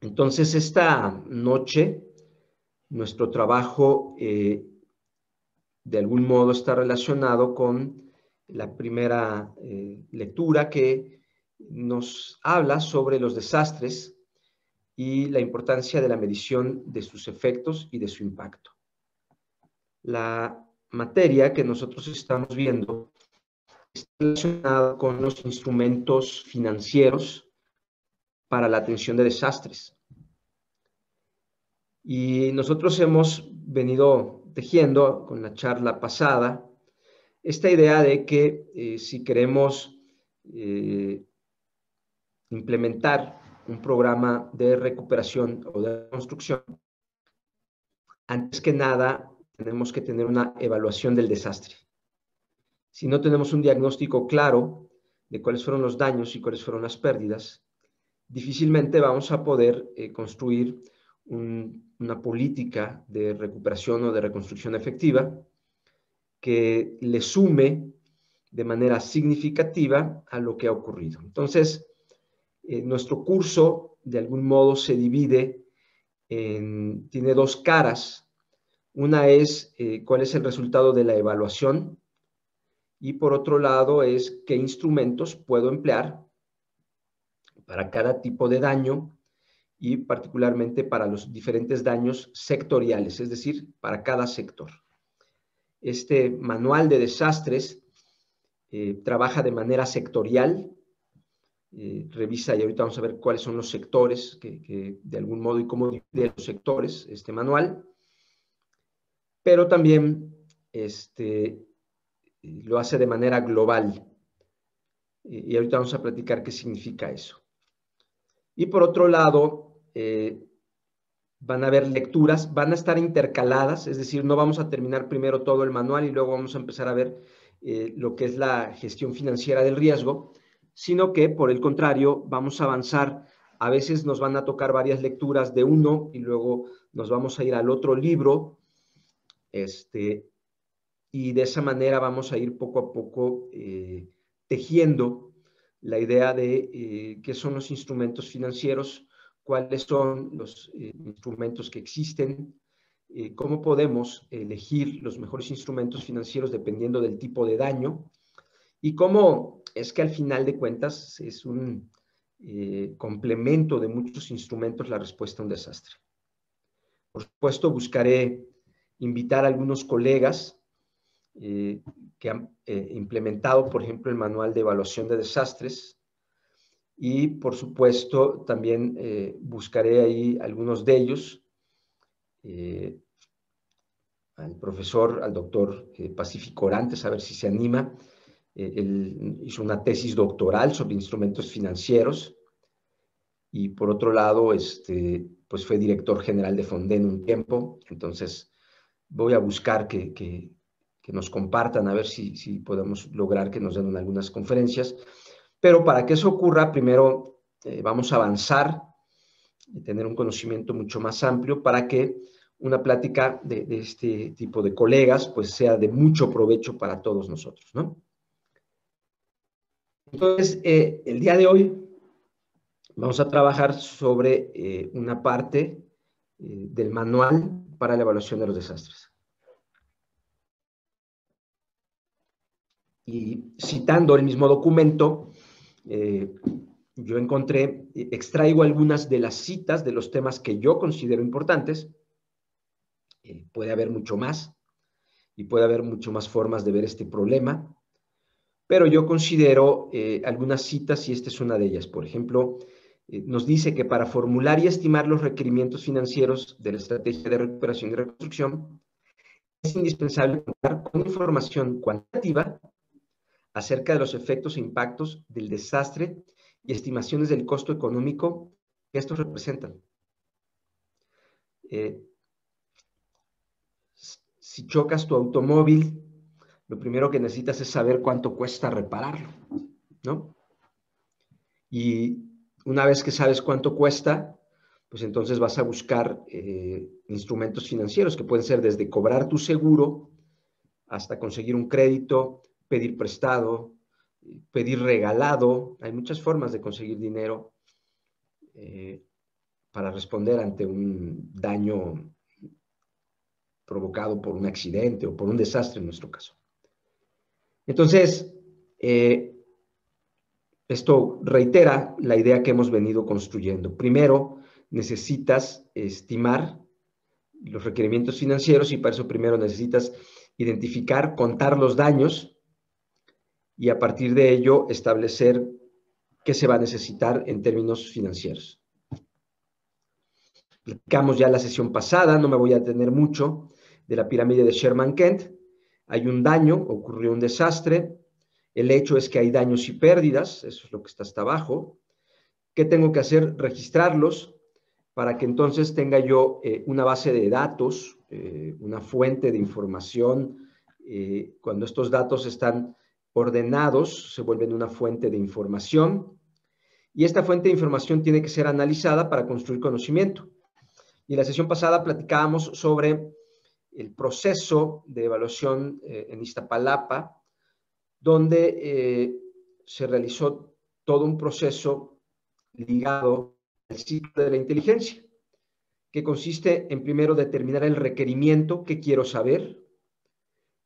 Entonces, esta noche, nuestro trabajo eh, de algún modo está relacionado con la primera eh, lectura que nos habla sobre los desastres y la importancia de la medición de sus efectos y de su impacto. La materia que nosotros estamos viendo está relacionada con los instrumentos financieros para la atención de desastres. Y nosotros hemos venido tejiendo con la charla pasada esta idea de que eh, si queremos eh, implementar un programa de recuperación o de construcción, antes que nada tenemos que tener una evaluación del desastre. Si no tenemos un diagnóstico claro de cuáles fueron los daños y cuáles fueron las pérdidas, difícilmente vamos a poder eh, construir una política de recuperación o de reconstrucción efectiva que le sume de manera significativa a lo que ha ocurrido. Entonces, eh, nuestro curso de algún modo se divide en, tiene dos caras. Una es eh, cuál es el resultado de la evaluación y por otro lado es qué instrumentos puedo emplear para cada tipo de daño y particularmente para los diferentes daños sectoriales, es decir, para cada sector. Este manual de desastres eh, trabaja de manera sectorial, eh, revisa y ahorita vamos a ver cuáles son los sectores que, de algún modo y cómo divide los sectores este manual, pero también este, lo hace de manera global. Y ahorita vamos a platicar qué significa eso. Y por otro lado, eh, van a haber lecturas, van a estar intercaladas, es decir, no vamos a terminar primero todo el manual y luego vamos a empezar a ver eh, lo que es la gestión financiera del riesgo, sino que por el contrario vamos a avanzar. A veces nos van a tocar varias lecturas de uno y luego nos vamos a ir al otro libro, este, y de esa manera vamos a ir poco a poco eh, tejiendo la idea de eh, qué son los instrumentos financieros, cuáles son los eh, instrumentos que existen, eh, cómo podemos elegir los mejores instrumentos financieros dependiendo del tipo de daño y cómo es que al final de cuentas es un complemento de muchos instrumentos la respuesta a un desastre. Por supuesto, buscaré invitar a algunos colegas que han eh, implementado, por ejemplo, el manual de evaluación de desastres. Y, por supuesto, también eh, buscaré ahí algunos de ellos. al profesor, al doctor Pacífico Orantes, a ver si se anima. él hizo una tesis doctoral sobre instrumentos financieros. Y por otro lado, este, pues fue director general de Fonden un tiempo. Entonces, voy a buscar que, que que nos compartan, a ver si, si podemos lograr que nos den algunas conferencias. Pero para que eso ocurra, primero eh, vamos a avanzar y tener un conocimiento mucho más amplio para que una plática de, este tipo de colegas pues sea de mucho provecho para todos nosotros, ¿no? Entonces, eh, el día de hoy vamos a trabajar sobre eh, una parte del manual para la evaluación de los desastres. Y citando el mismo documento, eh, yo encontré, extraigo algunas de las citas de los temas que yo considero importantes. Eh, puede haber mucho más y puede haber mucho más formas de ver este problema, pero yo considero eh, algunas citas y esta es una de ellas. Por ejemplo, nos dice que para formular y estimar los requerimientos financieros de la estrategia de recuperación y reconstrucción, es indispensable contar con información cuantitativa acerca de los efectos e impactos del desastre y estimaciones del costo económico que estos representan. Eh, si chocas tu automóvil, lo primero que necesitas es saber cuánto cuesta repararlo, ¿no? Y una vez que sabes cuánto cuesta, pues entonces vas a buscar eh, instrumentos financieros que pueden ser desde cobrar tu seguro hasta conseguir un crédito, pedir prestado, pedir regalado. Hay muchas formas de conseguir dinero. Eh, para responder ante un daño provocado por un accidente o por un desastre en nuestro caso. Entonces, eh, esto reitera la idea que hemos venido construyendo. Primero, necesitas estimar los requerimientos financieros y para eso primero necesitas identificar, contar los daños y a partir de ello establecer qué se va a necesitar en términos financieros. Explicamos ya la sesión pasada, no me voy a detener mucho, de la pirámide de Sherman Kent. Hay un daño, ocurrió un desastre, el hecho es que hay daños y pérdidas, eso es lo que está hasta abajo. ¿Qué tengo que hacer? Registrarlos para que entonces tenga yo eh, una base de datos, eh, una fuente de información. Eh, cuando estos datos están ordenados, se vuelven una fuente de información. Y esta fuente de información tiene que ser analizada para construir conocimiento. Y la sesión pasada platicábamos sobre el proceso de evaluación en Iztapalapa, donde eh, se realizó todo un proceso ligado al ciclo de la inteligencia, que consiste en primero determinar el requerimiento que quiero saber,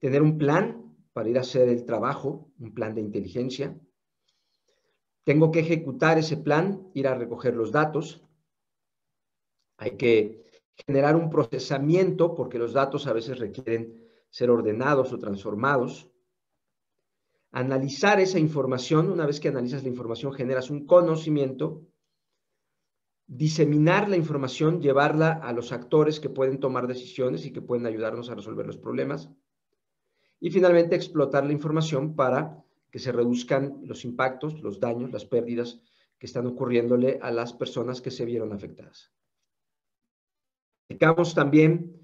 tener un plan para ir a hacer el trabajo, un plan de inteligencia. Tengo que ejecutar ese plan, ir a recoger los datos. Hay que generar un procesamiento porque los datos a veces requieren ser ordenados o transformados analizar esa información, una vez que analizas la información generas un conocimiento, diseminar la información, llevarla a los actores que pueden tomar decisiones y que pueden ayudarnos a resolver los problemas. Y finalmente explotar la información para que se reduzcan los impactos, los daños, las pérdidas que están ocurriéndole a las personas que se vieron afectadas. Explicamos también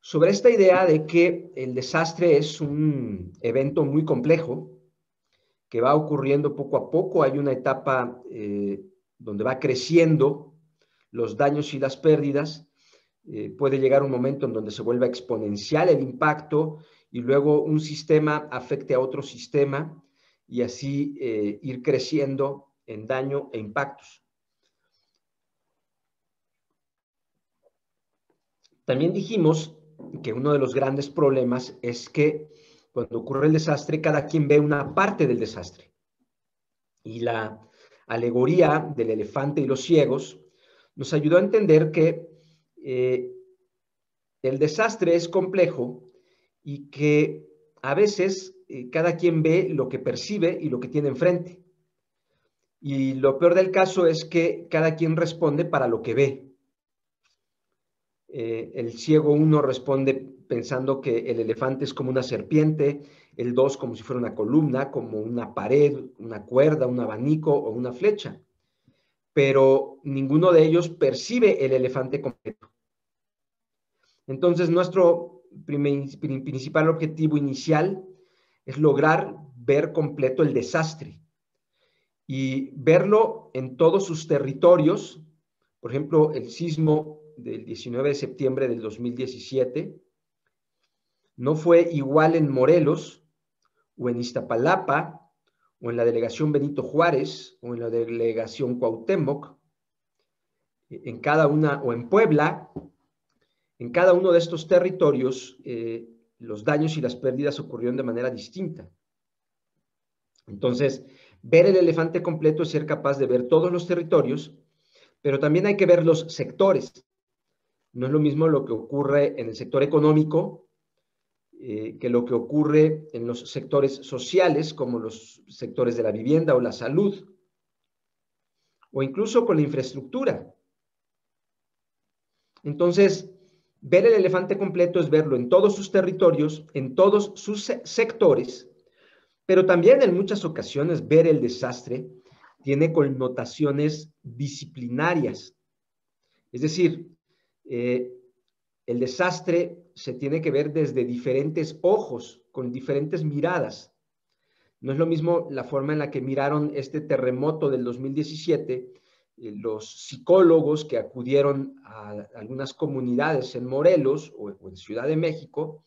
sobre esta idea de que el desastre es un evento muy complejo que va ocurriendo poco a poco. Hay una etapa eh, donde va creciendo los daños y las pérdidas. Eh, puede llegar un momento en donde se vuelva exponencial el impacto y luego un sistema afecte a otro sistema y así eh, ir creciendo en daño e impactos. También dijimos que uno de los grandes problemas es que cuando ocurre el desastre, cada quien ve una parte del desastre. Y la alegoría del elefante y los ciegos nos ayudó a entender que eh, el desastre es complejo y que a veces eh, cada quien ve lo que percibe y lo que tiene enfrente. Y lo peor del caso es que cada quien responde para lo que ve. Eh, el ciego 1 responde pensando que el elefante es como una serpiente, el 2 como si fuera una columna, como una pared, una cuerda, un abanico o una flecha. Pero ninguno de ellos percibe el elefante completo. Entonces, nuestro principal objetivo inicial es lograr ver completo el desastre y verlo en todos sus territorios. Por ejemplo, el sismo del 19 de septiembre del 2017 no fue igual en Morelos o en Iztapalapa o en la delegación Benito Juárez o en la delegación Cuauhtémoc, en cada una, o en Puebla, en cada uno de estos territorios eh, los daños y las pérdidas ocurrieron de manera distinta. Entonces, ver el elefante completo es ser capaz de ver todos los territorios, pero también hay que ver los sectores. No es lo mismo lo que ocurre en el sector económico eh, que lo que ocurre en los sectores sociales, como los sectores de la vivienda o la salud, o incluso con la infraestructura. Entonces, ver el elefante completo es verlo en todos sus territorios, en todos sus sectores, pero también en muchas ocasiones ver el desastre tiene connotaciones disciplinarias. Es decir, eh, el desastre se tiene que ver desde diferentes ojos, con diferentes miradas. No es lo mismo la forma en la que miraron este terremoto del 2017 eh, los psicólogos que acudieron a algunas comunidades en Morelos o, en Ciudad de México,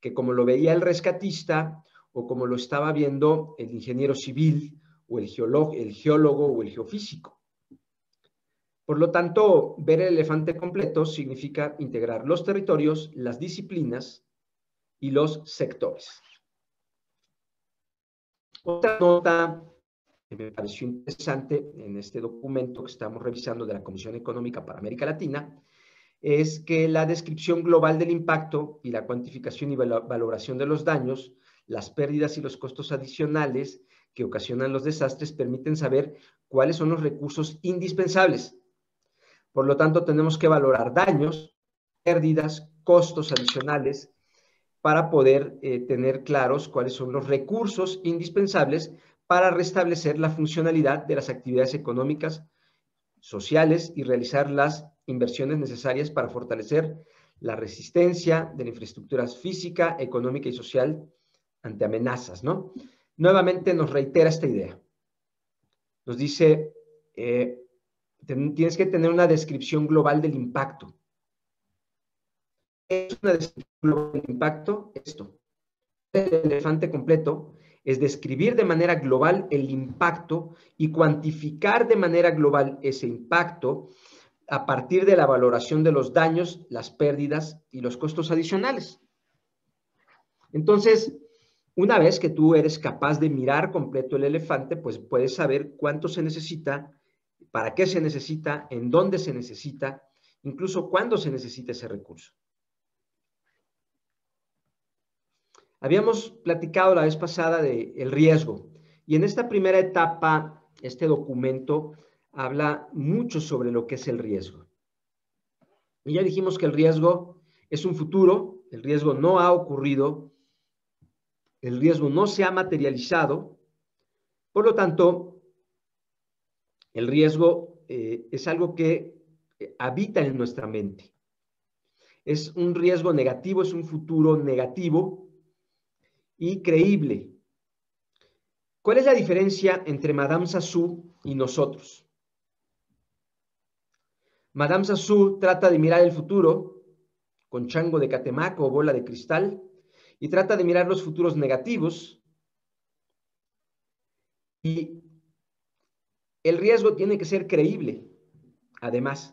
que como lo veía el rescatista o como lo estaba viendo el ingeniero civil o el, geólogo, el geólogo o el geofísico. Por lo tanto, ver el elefante completo significa integrar los territorios, las disciplinas y los sectores. Otra nota me pareció interesante en este documento que estamos revisando de la Comisión Económica para América Latina es que la descripción global del impacto y la cuantificación y valoración de los daños, las pérdidas y los costos adicionales que ocasionan los desastres permiten saber cuáles son los recursos indispensables. Por lo tanto, tenemos que valorar daños, pérdidas, costos adicionales para poder eh, tener claros cuáles son los recursos indispensables para restablecer la funcionalidad de las actividades económicas, sociales y realizar las inversiones necesarias para fortalecer la resistencia de la infraestructura física, económica y social ante amenazas, ¿no? Nuevamente nos reitera esta idea. Nos dice, eh, tienes que tener una descripción global del impacto. ¿Es una descripción global del impacto? Esto. El elefante completo es describir de manera global el impacto y cuantificar de manera global ese impacto a partir de la valoración de los daños, las pérdidas y los costos adicionales. Entonces, una vez que tú eres capaz de mirar completo el elefante, pues puedes saber cuánto se necesita, para qué se necesita, en dónde se necesita, incluso cuándo se necesita ese recurso. Habíamos platicado la vez pasada del el riesgo y en esta primera etapa, este documento habla mucho sobre lo que es el riesgo. Y ya dijimos que el riesgo es un futuro, el riesgo no ha ocurrido, el riesgo no se ha materializado, por lo tanto, el riesgo eh, es algo que eh, habita en nuestra mente. Es un riesgo negativo, es un futuro negativo y creíble. ¿Cuál es la diferencia entre Madame Sassou y nosotros? Madame Sassou trata de mirar el futuro con chango de catemaco o bola de cristal y trata de mirar los futuros negativos. Y el riesgo tiene que ser creíble, además.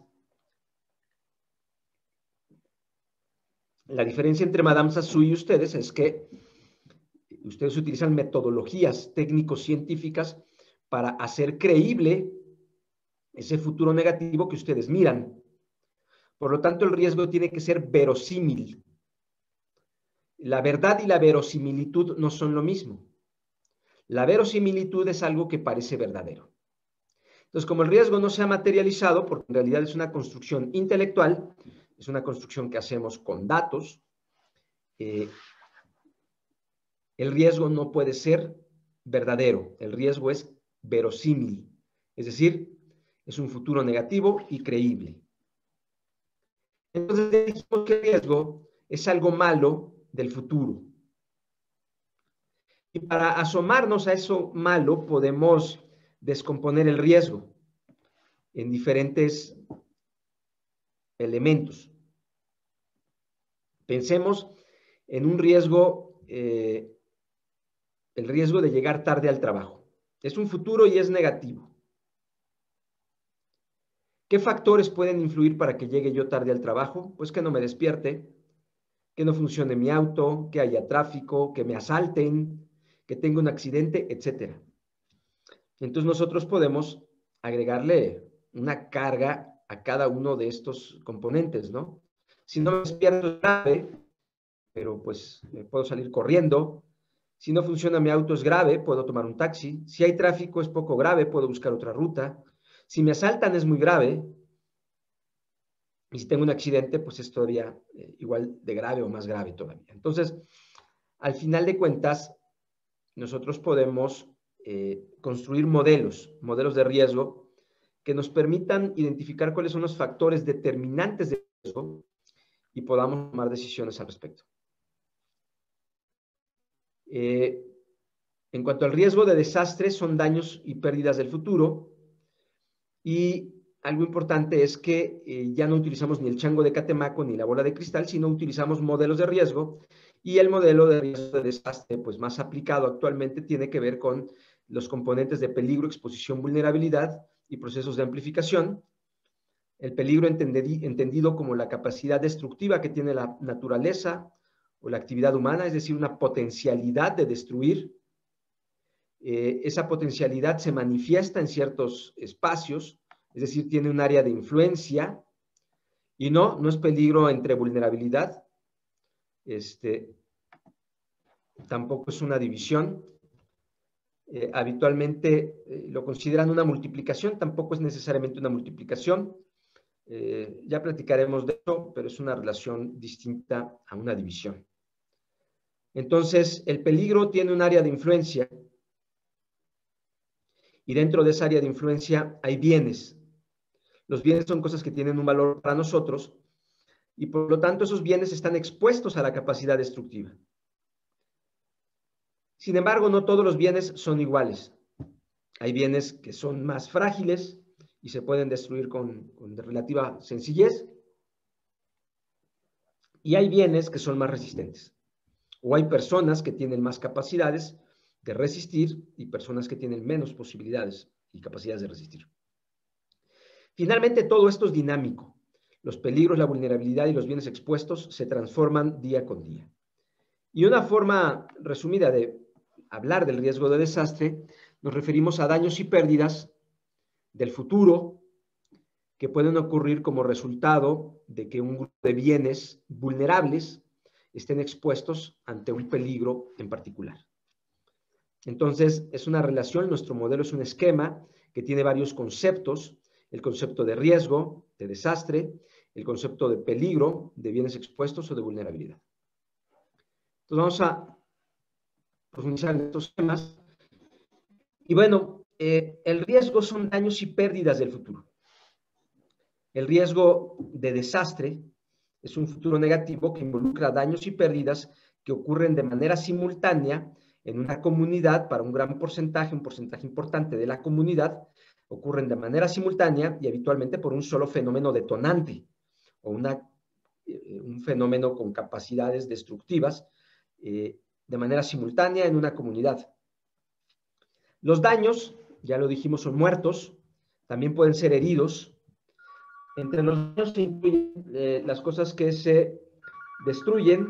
La diferencia entre Madame Sassou y ustedes es que ustedes utilizan metodologías técnico-científicas para hacer creíble ese futuro negativo que ustedes miran. Por lo tanto, el riesgo tiene que ser verosímil. La verdad y la verosimilitud no son lo mismo. La verosimilitud es algo que parece verdadero. Entonces, como el riesgo no se ha materializado, porque en realidad es una construcción intelectual, es una construcción que hacemos con datos, eh, el riesgo no puede ser verdadero, el riesgo es verosímil, es decir, es un futuro negativo y creíble. Entonces dijimos que el riesgo es algo malo del futuro. Y para asomarnos a eso malo podemos descomponer el riesgo en diferentes elementos. Pensemos en un riesgo, eh, el riesgo de llegar tarde al trabajo. Es un futuro y es negativo. ¿Qué factores pueden influir para que llegue yo tarde al trabajo? Pues que no me despierte, que no funcione mi auto, que haya tráfico, que me asalten, que tenga un accidente, etc. Entonces nosotros podemos agregarle una carga a cada uno de estos componentes, ¿no? Si no me despierto es grave, pero pues puedo salir corriendo. Si no funciona mi auto es grave, puedo tomar un taxi. Si hay tráfico es poco grave, puedo buscar otra ruta. Si me asaltan es muy grave. Y si tengo un accidente, pues es todavía eh, igual de grave o más grave todavía. Entonces, al final de cuentas, nosotros podemos eh, construir modelos, modelos de riesgo, que nos permitan identificar cuáles son los factores determinantes de riesgo y podamos tomar decisiones al respecto. Eh, en cuanto al riesgo de desastre, son daños y pérdidas del futuro. Y algo importante es que eh, ya no utilizamos ni el chango de Catemaco ni la bola de cristal, sino utilizamos modelos de riesgo y el modelo de riesgo de desastre, pues más aplicado actualmente, tiene que ver con los componentes de peligro, exposición, vulnerabilidad y procesos de amplificación, el peligro entendido como la capacidad destructiva que tiene la naturaleza o la actividad humana, es decir, una potencialidad de destruir. Eh, esa potencialidad se manifiesta en ciertos espacios, es decir, tiene un área de influencia y no, no es peligro entre vulnerabilidad, este, tampoco es una división. Eh, habitualmente eh, lo consideran una multiplicación, tampoco es necesariamente una multiplicación. Ya platicaremos de eso, pero es una relación distinta a una división. Entonces, el peligro tiene un área de influencia y dentro de esa área de influencia hay bienes. Los bienes son cosas que tienen un valor para nosotros y por lo tanto esos bienes están expuestos a la capacidad destructiva. Sin embargo, no todos los bienes son iguales. Hay bienes que son más frágiles, y se pueden destruir con, relativa sencillez. Y hay bienes que son más resistentes. O hay personas que tienen más capacidades de resistir y personas que tienen menos posibilidades y capacidades de resistir. Finalmente, todo esto es dinámico. Los peligros, la vulnerabilidad y los bienes expuestos se transforman día con día. Y una forma resumida de hablar del riesgo de desastre, nos referimos a daños y pérdidas del futuro que pueden ocurrir como resultado de que un grupo de bienes vulnerables estén expuestos ante un peligro en particular. Entonces, es una relación, nuestro modelo es un esquema que tiene varios conceptos, el concepto de riesgo, de desastre, el concepto de peligro, de bienes expuestos o de vulnerabilidad. Entonces, vamos a profundizar en estos temas. Y bueno, eh, el riesgo son daños y pérdidas del futuro. El riesgo de desastre es un futuro negativo que involucra daños y pérdidas que ocurren de manera simultánea en una comunidad para un gran porcentaje, un porcentaje importante de la comunidad, ocurren de manera simultánea y habitualmente por un solo fenómeno detonante o una, eh, un fenómeno con capacidades destructivas eh, de manera simultánea en una comunidad. Los daños ya lo dijimos, son muertos, también pueden ser heridos. Entre los daños se incluyen eh, las cosas que se destruyen.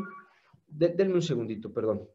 denme un segundito, perdón.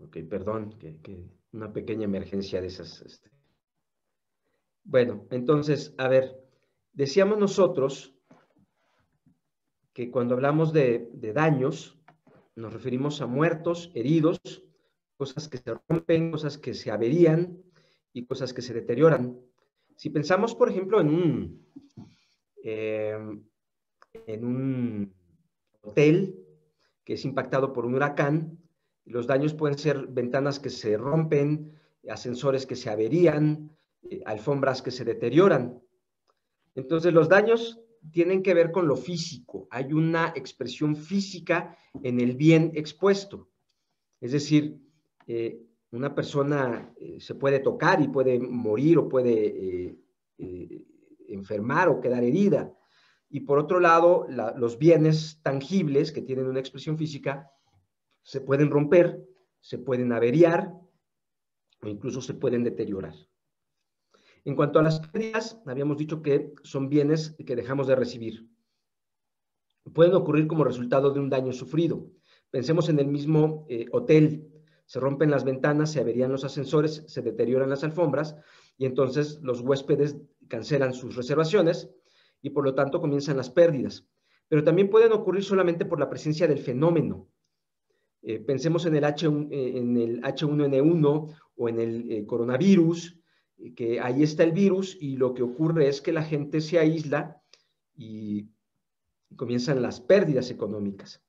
Ok, perdón, que, una pequeña emergencia de esas. Este. Bueno, entonces, a ver, decíamos nosotros que cuando hablamos de, daños, nos referimos a muertos, heridos, cosas que se rompen, cosas que se averían y cosas que se deterioran. Si pensamos, por ejemplo, en un, em, en un hotel que es impactado por un huracán, los daños pueden ser ventanas que se rompen, ascensores que se averían, eh, alfombras que se deterioran. Entonces, los daños tienen que ver con lo físico. Hay una expresión física en el bien expuesto. Es decir, eh, una persona eh, se puede tocar y puede morir o puede enfermar o quedar herida. Y por otro lado, los bienes tangibles que tienen una expresión física se pueden romper, se pueden averiar o incluso se pueden deteriorar. En cuanto a las pérdidas, habíamos dicho que son bienes que dejamos de recibir. Pueden ocurrir como resultado de un daño sufrido. Pensemos en el mismo eh, hotel. Se rompen las ventanas, se averían los ascensores, se deterioran las alfombras y entonces los huéspedes cancelan sus reservaciones y por lo tanto comienzan las pérdidas. Pero también pueden ocurrir solamente por la presencia del fenómeno. Eh, pensemos en el, H1, eh, el H1N1 o en el eh, coronavirus, que ahí está el virus y lo que ocurre es que la gente se aísla y comienzan las pérdidas económicas.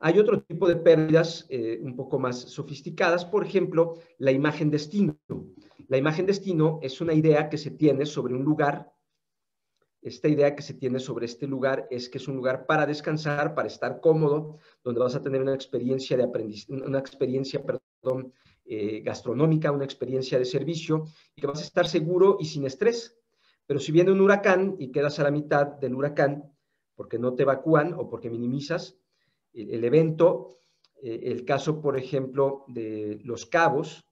Hay otro tipo de pérdidas un poco más sofisticadas, por ejemplo, la imagen destino. La imagen destino es una idea que se tiene sobre un lugar esta idea que se tiene sobre este lugar es que es un lugar para descansar, para estar cómodo, donde vas a tener una experiencia de aprendizaje, una experiencia, eh, gastronómica, una experiencia de servicio, y que vas a estar seguro y sin estrés. Pero si viene un huracán y quedas a la mitad del huracán porque no te evacúan o porque minimizas el, evento, eh, el caso, por ejemplo, de Los Cabos,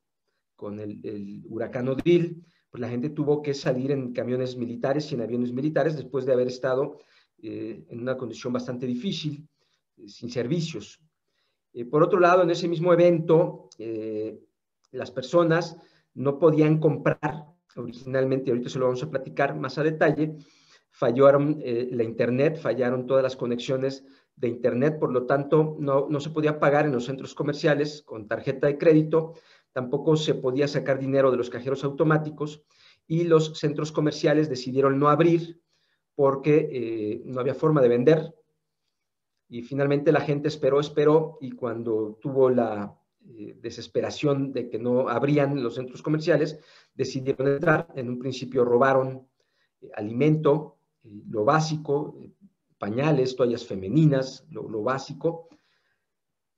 con el, el huracán Odril, pues la gente tuvo que salir en camiones militares y en aviones militares después de haber estado eh, en una condición bastante difícil, eh, sin servicios. Eh, por otro lado, en ese mismo evento, las personas no podían comprar originalmente, ahorita se lo vamos a platicar más a detalle, fallaron la internet, fallaron todas las conexiones de internet, por lo tanto no, no se podía pagar en los centros comerciales con tarjeta de crédito, tampoco se podía sacar dinero de los cajeros automáticos y los centros comerciales decidieron no abrir porque eh, no había forma de vender. Y finalmente la gente esperó, esperó y cuando tuvo la eh, desesperación de que no abrían los centros comerciales, decidieron entrar. En un principio robaron eh, alimento, lo básico, pañales, toallas femeninas, lo básico,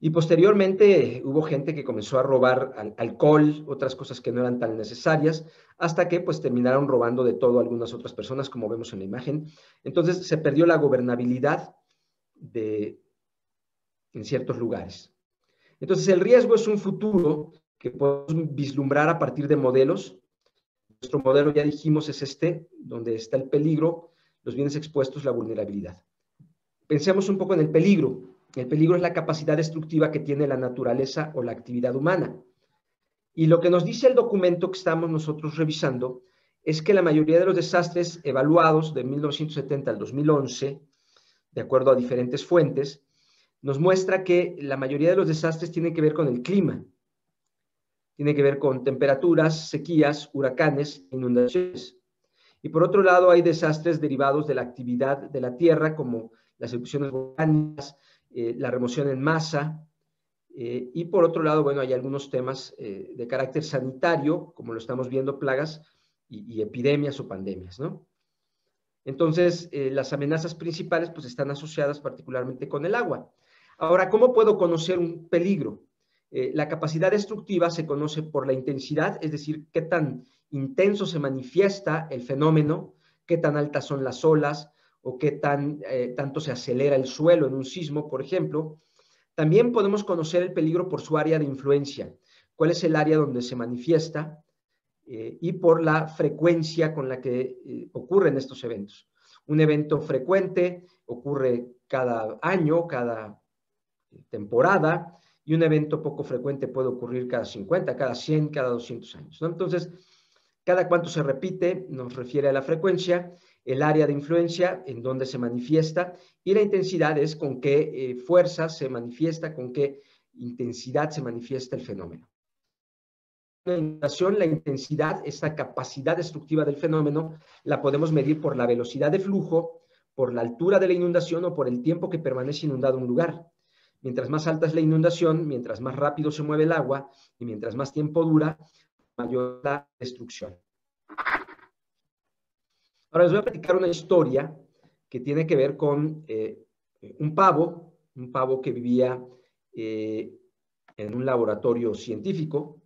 y posteriormente hubo gente que comenzó a robar alcohol, otras cosas que no eran tan necesarias, hasta que pues terminaron robando de todo algunas otras personas, como vemos en la imagen. Entonces se perdió la gobernabilidad de, en ciertos lugares. Entonces el riesgo es un futuro que podemos vislumbrar a partir de modelos. Nuestro modelo, ya dijimos, es este, donde está el peligro, los bienes expuestos, la vulnerabilidad. Pensemos un poco en el peligro. El peligro es la capacidad destructiva que tiene la naturaleza o la actividad humana. Y lo que nos dice el documento que estamos nosotros revisando es que la mayoría de los desastres evaluados de 1970 al 2011, de acuerdo a diferentes fuentes, nos muestra que la mayoría de los desastres tienen que ver con el clima, tiene que ver con temperaturas, sequías, huracanes, inundaciones. Y por otro lado, hay desastres derivados de la actividad de la Tierra, como las erupciones volcánicas, eh, la remoción en masa. Eh, y por otro lado, bueno, hay algunos temas eh, de carácter sanitario, como lo estamos viendo, plagas y, epidemias o pandemias, ¿no? Entonces, las amenazas principales pues están asociadas particularmente con el agua. Ahora, ¿cómo puedo conocer un peligro? la capacidad destructiva se conoce por la intensidad, es decir, qué tan intenso se manifiesta el fenómeno, qué tan altas son las olas, o qué eh, tanto se acelera el suelo en un sismo, por ejemplo. También podemos conocer el peligro por su área de influencia, cuál es el área donde se manifiesta eh, y por la frecuencia con la que eh, ocurren estos eventos. Un evento frecuente ocurre cada año, cada temporada, y un evento poco frecuente puede ocurrir cada 50, cada 100, cada 200 años. Entonces, cada cuánto se repite nos refiere a la frecuencia, el área de influencia en donde se manifiesta y la intensidad es con qué eh, fuerza se manifiesta, con qué intensidad se manifiesta el fenómeno. La inundación, la intensidad, esta capacidad destructiva del fenómeno, la podemos medir por la velocidad de flujo, por la altura de la inundación o por el tiempo que permanece inundado un lugar. Mientras más alta es la inundación, mientras más rápido se mueve el agua y mientras más tiempo dura, mayor la destrucción. Ahora les voy a platicar una historia que tiene que ver con eh, un pavo, un pavo que vivía eh, en un laboratorio científico.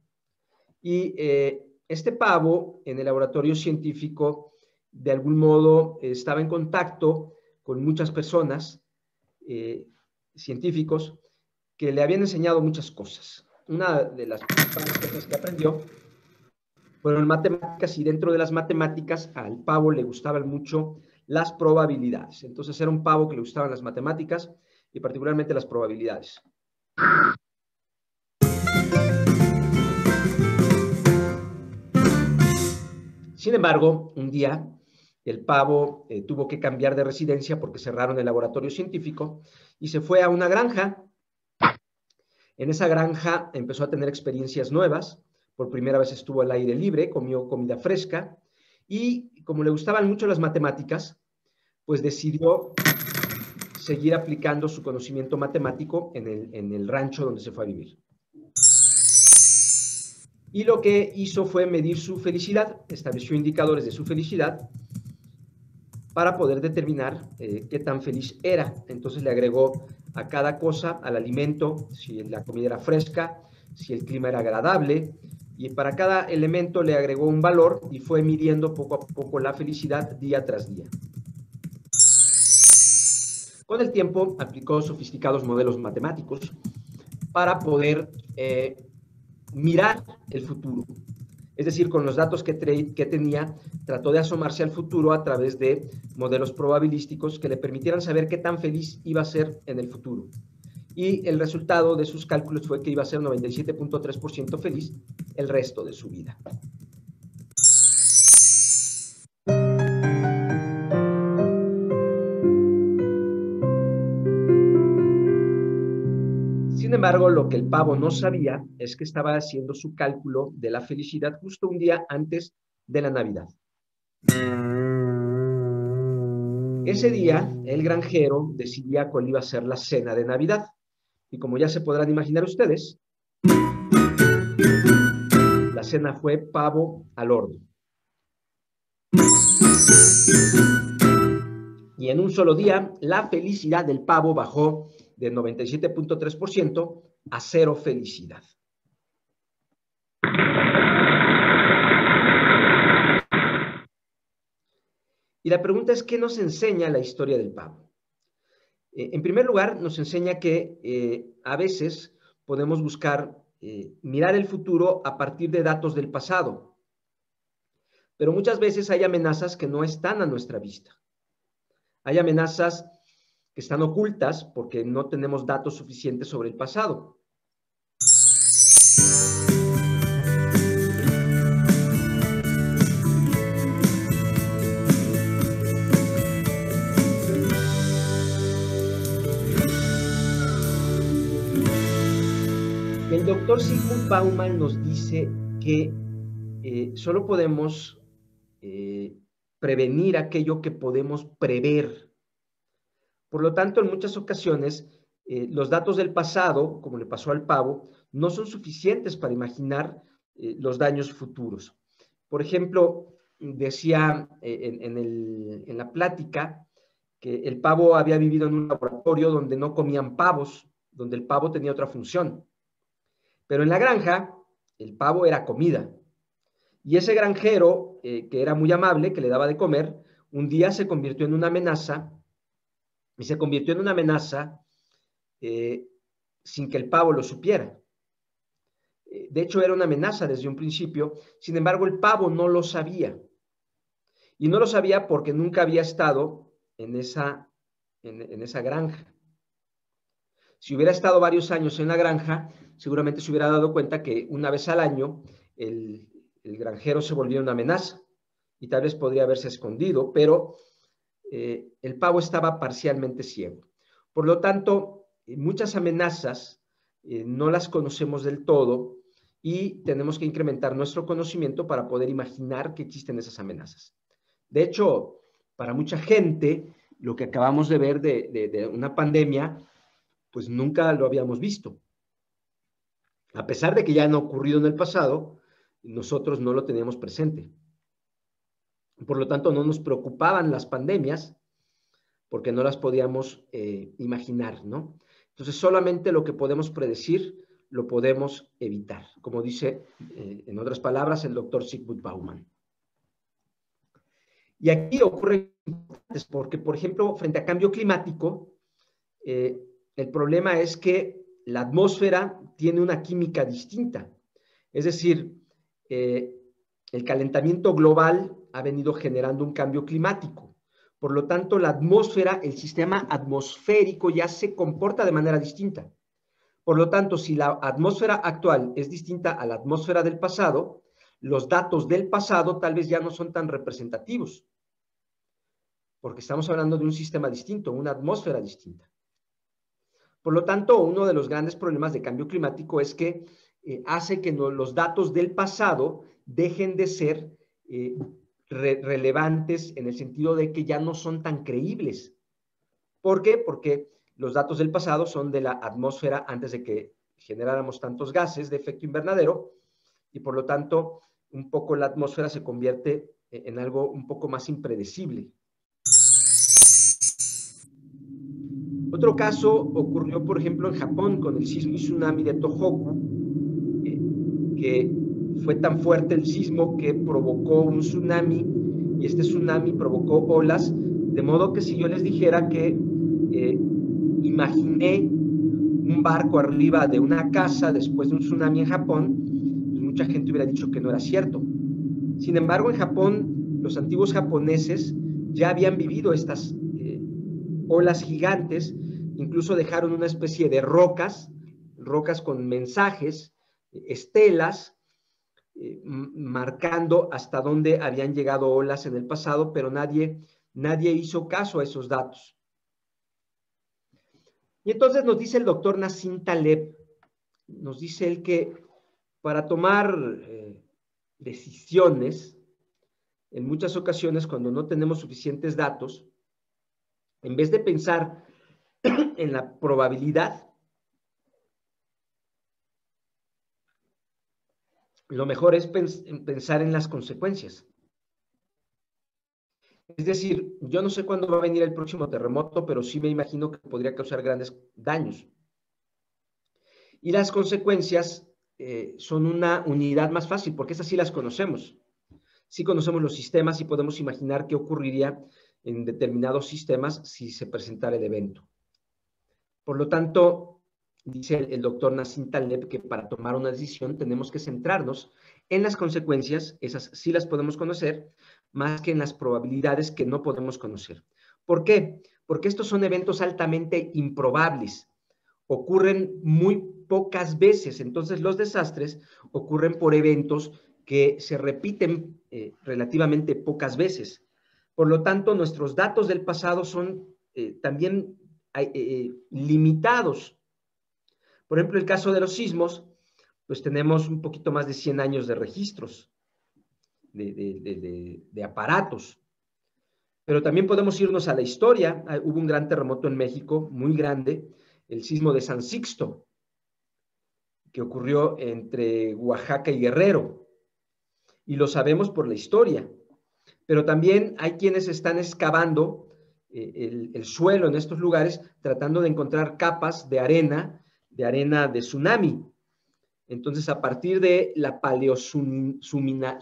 Y eh, este pavo en el laboratorio científico, de algún modo, estaba en contacto con muchas personas, científicos, que le habían enseñado muchas cosas. Una de las cosas que aprendió fueron matemáticas y dentro de las matemáticas al pavo le gustaban mucho las probabilidades. Entonces era un pavo que le gustaban las matemáticas y particularmente las probabilidades. Sin embargo, un día el pavo eh, tuvo que cambiar de residencia porque cerraron el laboratorio científico y se fue a una granja. En esa granja empezó a tener experiencias nuevas por primera vez estuvo al aire libre, comió comida fresca y como le gustaban mucho las matemáticas, pues decidió seguir aplicando su conocimiento matemático en el, en el rancho donde se fue a vivir. Y lo que hizo fue medir su felicidad, estableció indicadores de su felicidad para poder determinar eh, qué tan feliz era. Entonces le agregó a cada cosa, al alimento, si la comida era fresca, si el clima era agradable, y para cada elemento le agregó un valor y fue midiendo poco a poco la felicidad día tras día. Con el tiempo aplicó sofisticados modelos matemáticos para poder eh, mirar el futuro. Es decir, con los datos que, que tenía, trató de asomarse al futuro a través de modelos probabilísticos que le permitieran saber qué tan feliz iba a ser en el futuro y el resultado de sus cálculos fue que iba a ser 97.3% feliz el resto de su vida. Sin embargo, lo que el pavo no sabía es que estaba haciendo su cálculo de la felicidad justo un día antes de la Navidad. Ese día, el granjero decidía cuál iba a ser la cena de Navidad. Y como ya se podrán imaginar ustedes, la cena fue pavo al horno. Y en un solo día, la felicidad del pavo bajó de 97.3% a cero felicidad. Y la pregunta es, ¿qué nos enseña la historia del pavo? Eh, en primer lugar, nos enseña que eh, a veces podemos buscar eh, mirar el futuro a partir de datos del pasado, pero muchas veces hay amenazas que no están a nuestra vista. Hay amenazas que están ocultas porque no tenemos datos suficientes sobre el pasado. Doctor Sigmund Bauman nos dice que eh, solo podemos eh, prevenir aquello que podemos prever. Por lo tanto, en muchas ocasiones, eh, los datos del pasado, como le pasó al pavo, no son suficientes para imaginar los daños futuros. Por ejemplo, decía en la plática que el pavo había vivido en un laboratorio donde no comían pavos, donde el pavo tenía otra función. Pero en la granja, el pavo era comida. Y ese granjero, eh, que era muy amable, que le daba de comer, un día se convirtió en una amenaza, y se convirtió en una amenaza eh, sin que el pavo lo supiera. Eh, de hecho, era una amenaza desde un principio, sin embargo, el pavo no lo sabía. Y no lo sabía porque nunca había estado en esa, en esa granja. Si hubiera estado varios años en la granja, seguramente se hubiera dado cuenta que una vez al año el, granjero se volvía una amenaza y tal vez podría haberse escondido, pero eh, el pavo estaba parcialmente ciego. Por lo tanto, muchas amenazas eh, no las conocemos del todo y tenemos que incrementar nuestro conocimiento para poder imaginar que existen esas amenazas. De hecho, para mucha gente, lo que acabamos de ver de, una pandemia, pues nunca lo habíamos visto. A pesar de que ya han ocurrido en el pasado, nosotros no lo teníamos presente. Por lo tanto, no nos preocupaban las pandemias porque no las podíamos eh, imaginar, ¿no? Entonces, solamente lo que podemos predecir lo podemos evitar, como dice, eh, en otras palabras, el doctor Sigmund Bauman. Y aquí ocurre porque, por ejemplo, frente a cambio climático, eh, el problema es que la atmósfera tiene una química distinta. Es decir, eh, el calentamiento global ha venido generando un cambio climático. Por lo tanto, la atmósfera, el sistema atmosférico ya se comporta de manera distinta. Por lo tanto, si la atmósfera actual es distinta a la atmósfera del pasado, los datos del pasado tal vez ya no son tan representativos, porque estamos hablando de un sistema distinto, una atmósfera distinta. Por lo tanto, uno de los grandes problemas de cambio climático es que eh, hace que los datos del pasado dejen de ser eh, relevantes en el sentido de que ya no son tan creíbles. ¿Por qué? Porque los datos del pasado son de la atmósfera antes de que generáramos tantos gases de efecto invernadero y por lo tanto un poco la atmósfera se convierte en algo un poco más impredecible. Otro caso ocurrió, por ejemplo, en Japón con el sismo y tsunami de Tohoku, que fue tan fuerte el sismo que provocó un tsunami y este tsunami provocó olas, de modo que si yo les dijera que eh, imaginé un barco arriba de una casa después de un tsunami en Japón, pues mucha gente hubiera dicho que no era cierto. Sin embargo, en Japón, los antiguos japoneses ya habían vivido estas olas gigantes, incluso dejaron una especie de rocas, rocas con mensajes, estelas, eh, marcando hasta dónde habían llegado olas en el pasado, pero nadie, nadie hizo caso a esos datos. Y entonces nos dice el doctor Nassim Taleb, nos dice él que para tomar eh, decisiones, en muchas ocasiones cuando no tenemos suficientes datos, en vez de pensar en la probabilidad, lo mejor es pensar en las consecuencias. Es decir, yo no sé cuándo va a venir el próximo terremoto, pero sí me imagino que podría causar grandes daños. Y las consecuencias eh, son una unidad más fácil, porque esas sí las conocemos. Sí conocemos los sistemas y podemos imaginar qué ocurriría en determinados sistemas si se presentara el evento. Por lo tanto, dice el, doctor Nassim Taleb que para tomar una decisión tenemos que centrarnos en las consecuencias, esas sí las podemos conocer, más que en las probabilidades que no podemos conocer. ¿Por qué? Porque estos son eventos altamente improbables, ocurren muy pocas veces, entonces los desastres ocurren por eventos que se repiten eh, relativamente pocas veces. Por lo tanto, nuestros datos del pasado son eh, también eh, limitados. Por ejemplo, el caso de los sismos, pues tenemos un poquito más de 100 años de registros de, aparatos. Pero también podemos irnos a la historia. Hubo un gran terremoto en México, muy grande, el sismo de San Sixto, que ocurrió entre Oaxaca y Guerrero. Y lo sabemos por la historia. Pero también hay quienes están excavando eh, el, el, suelo en estos lugares tratando de encontrar capas de arena, de arena de tsunami. Entonces, a partir de la paleosumina,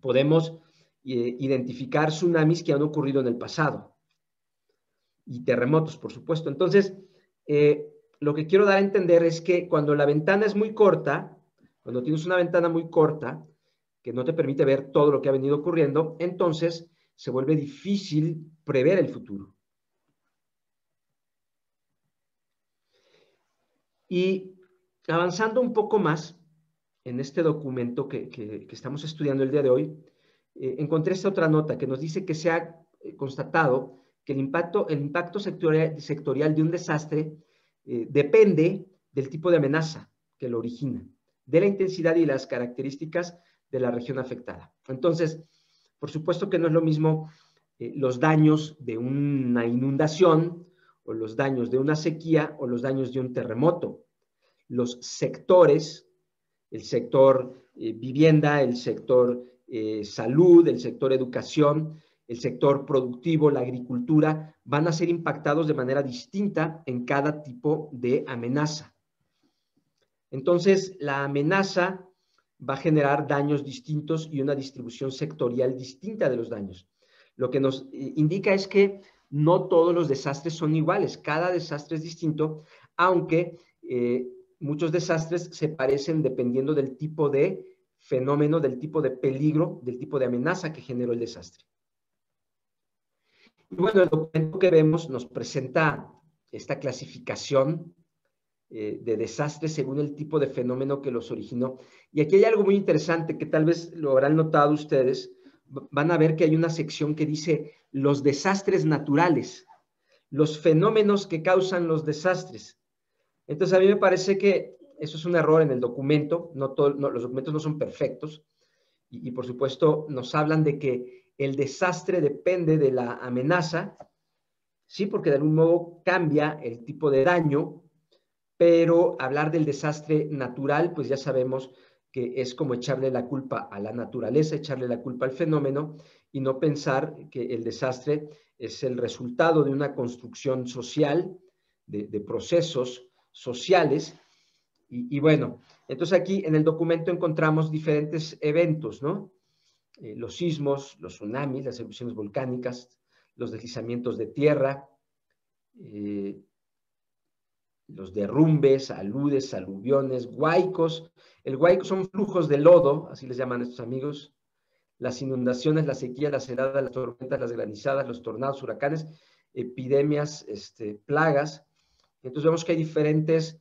podemos eh, identificar tsunamis que han ocurrido en el pasado y terremotos, por supuesto. Entonces, eh, lo que quiero dar a entender es que cuando la ventana es muy corta, cuando tienes una ventana muy corta, que no te permite ver todo lo que ha venido ocurriendo, entonces se vuelve difícil prever el futuro. Y avanzando un poco más en este documento que, estamos estudiando el día de hoy, eh, encontré esta otra nota que nos dice que se ha eh, constatado que el impacto, el impacto sectorial, de un desastre eh, depende del tipo de amenaza que lo origina, de la intensidad y las características de la región afectada. Entonces, por supuesto que no es lo mismo los daños de una inundación o los daños de una sequía o los daños de un terremoto. Los sectores, el sector eh, vivienda, el sector eh, salud, el sector educación, el sector productivo, la agricultura, van a ser impactados de manera distinta en cada tipo de amenaza. Entonces, la amenaza va a generar daños distintos y una distribución sectorial distinta de los daños. Lo que nos eh, indica es que no todos los desastres son iguales, cada desastre es distinto, aunque eh, muchos desastres se parecen dependiendo del tipo de fenómeno, del tipo de peligro, del tipo de amenaza que generó el desastre. Y bueno, el documento que vemos nos presenta esta clasificación eh, de desastres según el tipo de fenómeno que los originó. Y aquí hay algo muy interesante que tal vez lo habrán notado ustedes, van a ver que hay una sección que dice los desastres naturales, los fenómenos que causan los desastres. Entonces, a mí me parece que eso es un error en el documento, no, los documentos no son perfectos y, por supuesto nos hablan de que el desastre depende de la amenaza, sí, porque de algún modo cambia el tipo de daño, pero hablar del desastre natural, pues ya sabemos que es como echarle la culpa a la naturaleza, echarle la culpa al fenómeno y no pensar que el desastre es el resultado de una construcción social, de, procesos sociales. Y, bueno, entonces aquí en el documento encontramos diferentes eventos, ¿no? Eh, los sismos, los tsunamis, las erupciones volcánicas, los deslizamientos de tierra, eh, los derrumbes, aludes, aluviones, huaicos. El huaico son flujos de lodo, así les llaman estos amigos. Las inundaciones, la sequía, las heladas, las tormentas, las granizadas, los tornados, huracanes, epidemias, este, plagas. Entonces vemos que hay diferentes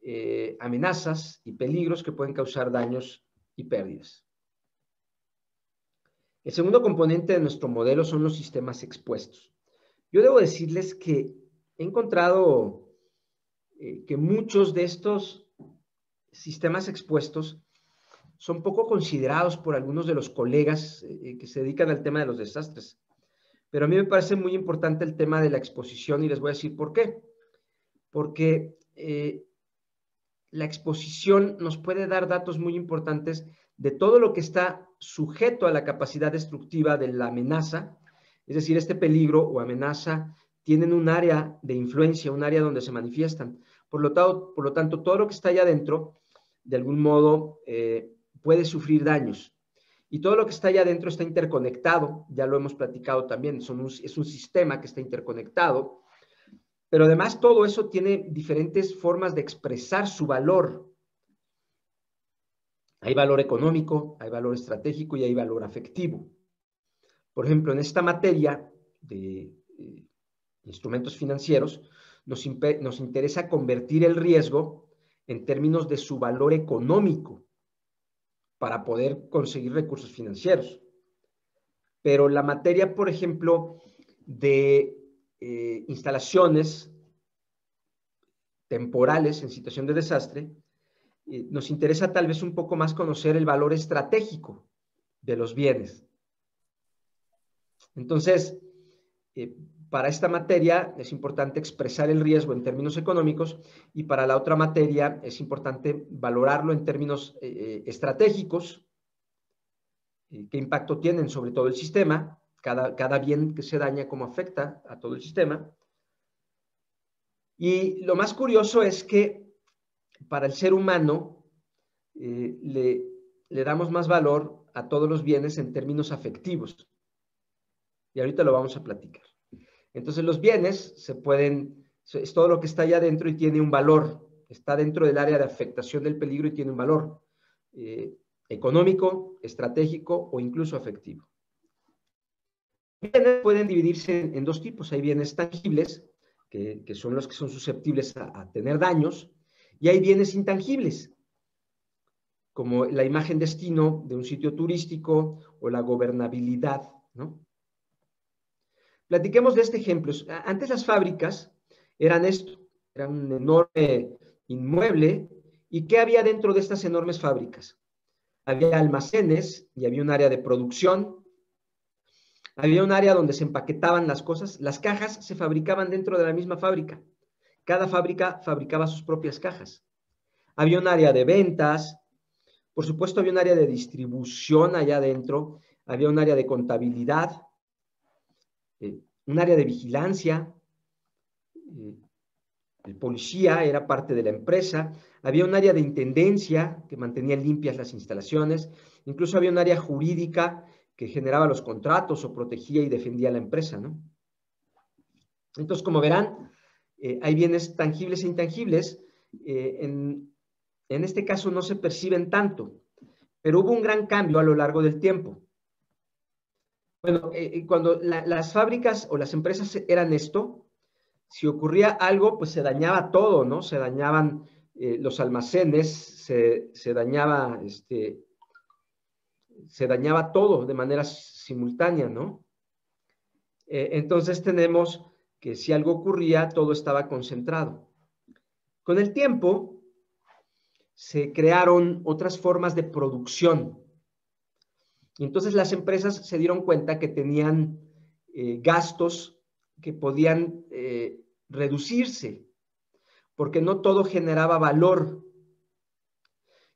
eh, amenazas y peligros que pueden causar daños y pérdidas. El segundo componente de nuestro modelo son los sistemas expuestos. Yo debo decirles que he encontrado eh, que muchos de estos sistemas expuestos son poco considerados por algunos de los colegas eh, que se dedican al tema de los desastres. Pero a mí me parece muy importante el tema de la exposición y les voy a decir por qué. Porque eh, la exposición nos puede dar datos muy importantes de todo lo que está sujeto a la capacidad destructiva de la amenaza, es decir, este peligro o amenaza tienen un área de influencia, un área donde se manifiestan. Por lo, tanto, por lo tanto todo lo que está allá adentro, de algún modo, eh, puede sufrir daños. Y todo lo que está allá adentro está interconectado, ya lo hemos platicado también, es un sistema que está interconectado, pero además todo eso tiene diferentes formas de expresar su valor. Hay valor económico, hay valor estratégico y hay valor afectivo. Por ejemplo, en esta materia de eh, instrumentos financieros, nos, nos interesa convertir el riesgo en términos de su valor económico para poder conseguir recursos financieros. Pero la materia, por ejemplo, de eh, instalaciones temporales en situación de desastre, eh, nos interesa tal vez un poco más conocer el valor estratégico de los bienes. Entonces, eh, para esta materia es importante expresar el riesgo en términos económicos y para la otra materia es importante valorarlo en términos eh, estratégicos, qué impacto tienen sobre todo el sistema, cada, cada bien que se daña, cómo afecta a todo el sistema. Y lo más curioso es que para el ser humano le, le damos más valor a todos los bienes en términos afectivos. Y ahorita lo vamos a platicar. Entonces los bienes se pueden, es todo lo que está allá adentro y tiene un valor, está dentro del área de afectación del peligro y tiene un valor eh, económico, estratégico o incluso afectivo. Bienes pueden dividirse en, dos tipos. Hay bienes tangibles, que, son los que son susceptibles a, tener daños, y hay bienes intangibles, como la imagen destino de un sitio turístico o la gobernabilidad, ¿no? Platiquemos de este ejemplo. Antes las fábricas eran esto, eran un enorme inmueble. ¿Y qué había dentro de estas enormes fábricas? Había almacenes y había un área de producción. Había un área donde se empaquetaban las cosas. Las cajas se fabricaban dentro de la misma fábrica. Cada fábrica fabricaba sus propias cajas. Había un área de ventas. Por supuesto, había un área de distribución allá adentro. Había un área de contabilidad eh, un área de vigilancia, eh, el policía era parte de la empresa, había un área de intendencia que mantenía limpias las instalaciones, incluso había un área jurídica que generaba los contratos o protegía y defendía la empresa, ¿no? Entonces, como verán, eh, hay bienes tangibles e intangibles. en, en este caso no se perciben tanto, pero hubo un gran cambio a lo largo del tiempo. Bueno, eh, eh, cuando las fábricas o las empresas eran esto, si ocurría algo, pues se dañaba todo, ¿no? Se dañaban eh, los almacenes, se, dañaba, este, se dañaba todo de manera simultánea, ¿no? entonces tenemos que si algo ocurría, todo estaba concentrado. Con el tiempo, se crearon otras formas de producción y entonces las empresas se dieron cuenta que tenían eh, gastos que podían eh, reducirse, porque no todo generaba valor.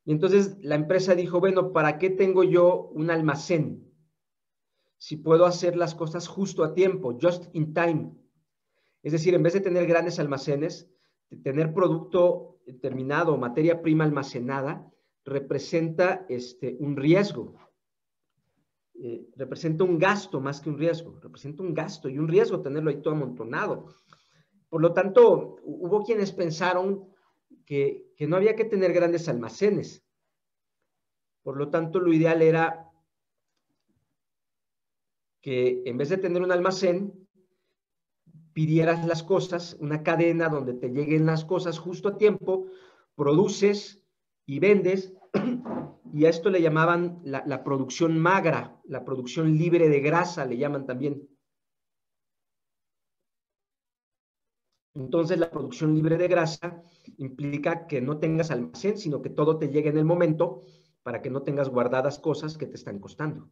Y entonces la empresa dijo, bueno, ¿para qué tengo yo un almacén? Si puedo hacer las cosas justo a tiempo, just in time. Es decir, en vez de tener grandes almacenes, tener producto terminado, materia prima almacenada, representa este, un riesgo. Eh, representa un gasto más que un riesgo, representa un gasto y un riesgo tenerlo ahí todo amontonado. Por lo tanto, hubo quienes pensaron que, que no había que tener grandes almacenes. Por lo tanto, lo ideal era que en vez de tener un almacén, pidieras las cosas, una cadena donde te lleguen las cosas justo a tiempo, produces y vendes y a esto le llamaban la, producción magra, la producción libre de grasa, le llaman también. Entonces, la producción libre de grasa implica que no tengas almacén, sino que todo te llegue en el momento para que no tengas guardadas cosas que te están costando.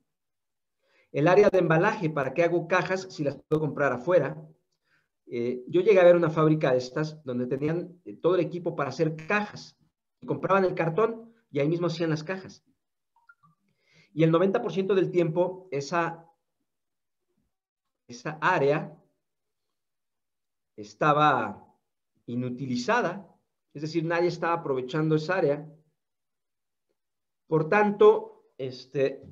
El área de embalaje, ¿para qué hago cajas si las puedo comprar afuera? Eh, yo llegué a ver una fábrica de estas donde tenían eh, todo el equipo para hacer cajas. Y compraban el cartón y ahí mismo hacían las cajas. Y el 90% del tiempo esa, esa área estaba inutilizada, es decir, nadie estaba aprovechando esa área. Por tanto, este,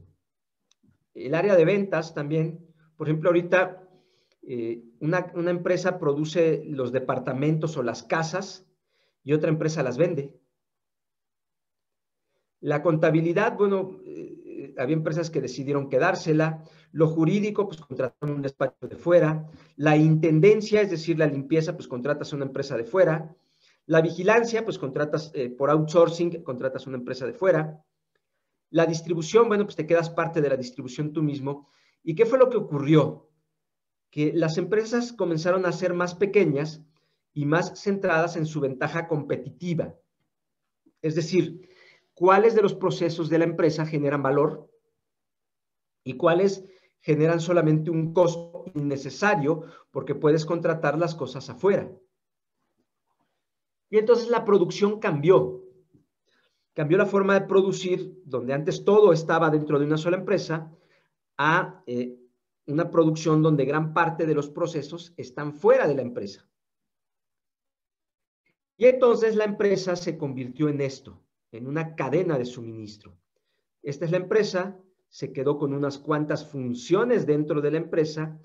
el área de ventas también, por ejemplo, ahorita eh, una, una empresa produce los departamentos o las casas y otra empresa las vende. La contabilidad, bueno, eh, había empresas que decidieron quedársela. Lo jurídico, pues contrataron un despacho de fuera. La intendencia, es decir, la limpieza, pues contratas a una empresa de fuera. La vigilancia, pues contratas eh, por outsourcing, contratas a una empresa de fuera. La distribución, bueno, pues te quedas parte de la distribución tú mismo. ¿Y qué fue lo que ocurrió? Que las empresas comenzaron a ser más pequeñas y más centradas en su ventaja competitiva. Es decir, cuáles de los procesos de la empresa generan valor y cuáles generan solamente un costo innecesario porque puedes contratar las cosas afuera. Y entonces la producción cambió. Cambió la forma de producir, donde antes todo estaba dentro de una sola empresa, a eh, una producción donde gran parte de los procesos están fuera de la empresa. Y entonces la empresa se convirtió en esto, en una cadena de suministro. Esta es la empresa, se quedó con unas cuantas funciones dentro de la empresa,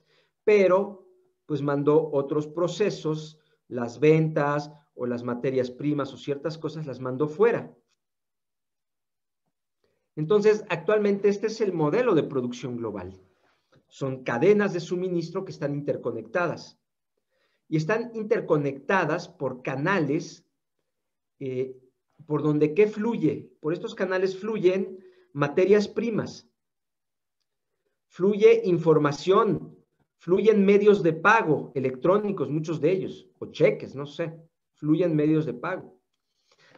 pero pues mandó otros procesos, las ventas o las materias primas o ciertas cosas las mandó fuera. Entonces, actualmente este es el modelo de producción global. Son cadenas de suministro que están interconectadas. Y están interconectadas por canales eh, por donde qué fluye. Por estos canales fluyen materias primas, fluye información, fluyen medios de pago electrónicos, muchos de ellos, o cheques, no sé, fluyen medios de pago.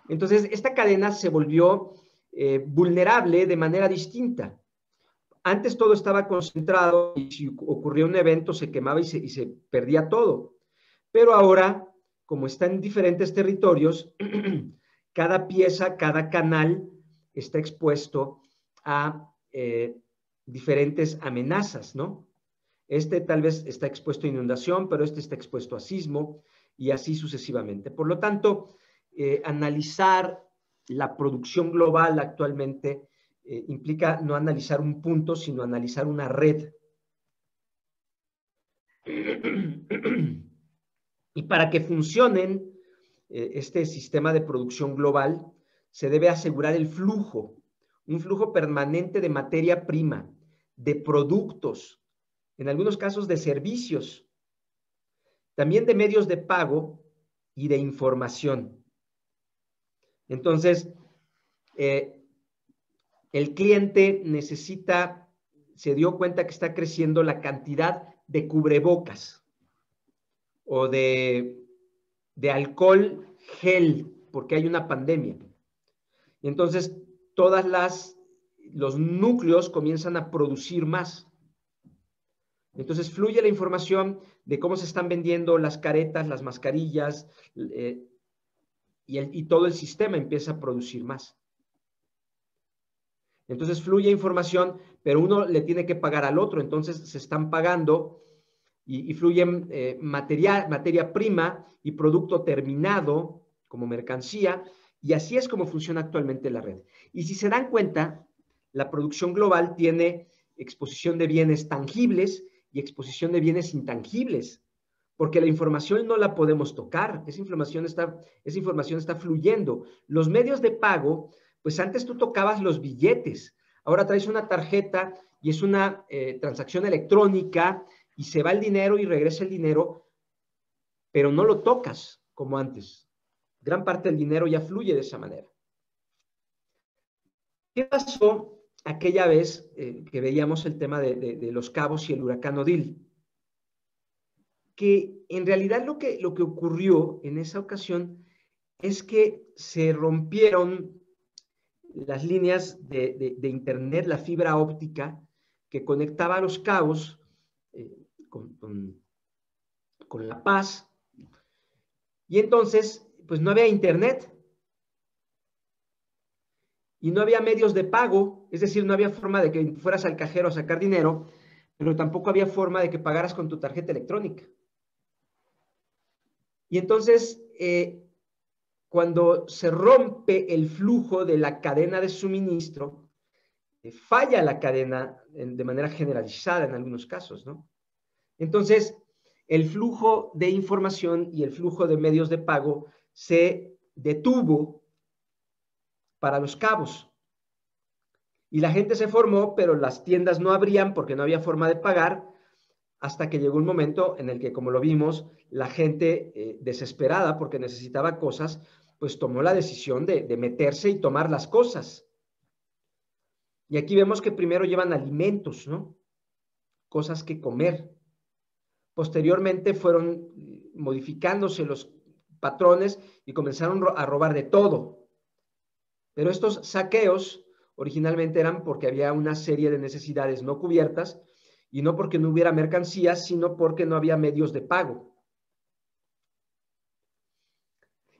Entonces, esta cadena se volvió eh, vulnerable de manera distinta. Antes todo estaba concentrado y si ocurría un evento se quemaba y se, perdía todo. Pero ahora, como está en diferentes territorios, cada pieza, cada canal está expuesto a eh, diferentes amenazas, ¿no? Este tal vez está expuesto a inundación, pero este está expuesto a sismo y así sucesivamente. Por lo tanto, eh, analizar la producción global actualmente eh, implica no analizar un punto, sino analizar una red. Y para que funcionen este sistema de producción global, se debe asegurar el flujo, un flujo permanente de materia prima, de productos, en algunos casos de servicios, también de medios de pago y de información. Entonces, eh, el cliente necesita, se dio cuenta que está creciendo la cantidad de cubrebocas o de, de alcohol gel, porque hay una pandemia. Entonces, todas las, los núcleos comienzan a producir más. Entonces fluye la información de cómo se están vendiendo las caretas, las mascarillas, eh, y, y todo el sistema empieza a producir más. Entonces fluye información, pero uno le tiene que pagar al otro, entonces se están pagando y, y fluye eh, materia prima y producto terminado como mercancía, y así es como funciona actualmente la red. Y si se dan cuenta, la producción global tiene exposición de bienes tangibles y exposición de bienes intangibles, porque la información no la podemos tocar, esa información está, esa información está fluyendo. Los medios de pago, pues antes tú tocabas los billetes, ahora traes una tarjeta y es una eh, transacción electrónica y se va el dinero y regresa el dinero, pero no lo tocas como antes gran parte del dinero ya fluye de esa manera. ¿Qué pasó aquella vez eh, que veíamos el tema de, los cabos y el huracán Odil? Que en realidad lo que, lo que ocurrió en esa ocasión es que se rompieron las líneas de, Internet, la fibra óptica que conectaba los cabos eh, con, con La Paz. Y entonces pues no había internet y no había medios de pago, es decir, no había forma de que fueras al cajero a sacar dinero, pero tampoco había forma de que pagaras con tu tarjeta electrónica. Y entonces, eh, cuando se rompe el flujo de la cadena de suministro, eh, falla la cadena de manera generalizada en algunos casos, ¿no? Entonces, el flujo de información y el flujo de medios de pago se detuvo para los cabos. Y la gente se formó, pero las tiendas no abrían porque no había forma de pagar, hasta que llegó un momento en el que, como lo vimos, la gente eh, desesperada porque necesitaba cosas, pues tomó la decisión de, de meterse y tomar las cosas. Y aquí vemos que primero llevan alimentos, ¿no? Cosas que comer. Posteriormente fueron modificándose los patrones y comenzaron a robar de todo. Pero estos saqueos originalmente eran porque había una serie de necesidades no cubiertas y no porque no hubiera mercancías, sino porque no había medios de pago.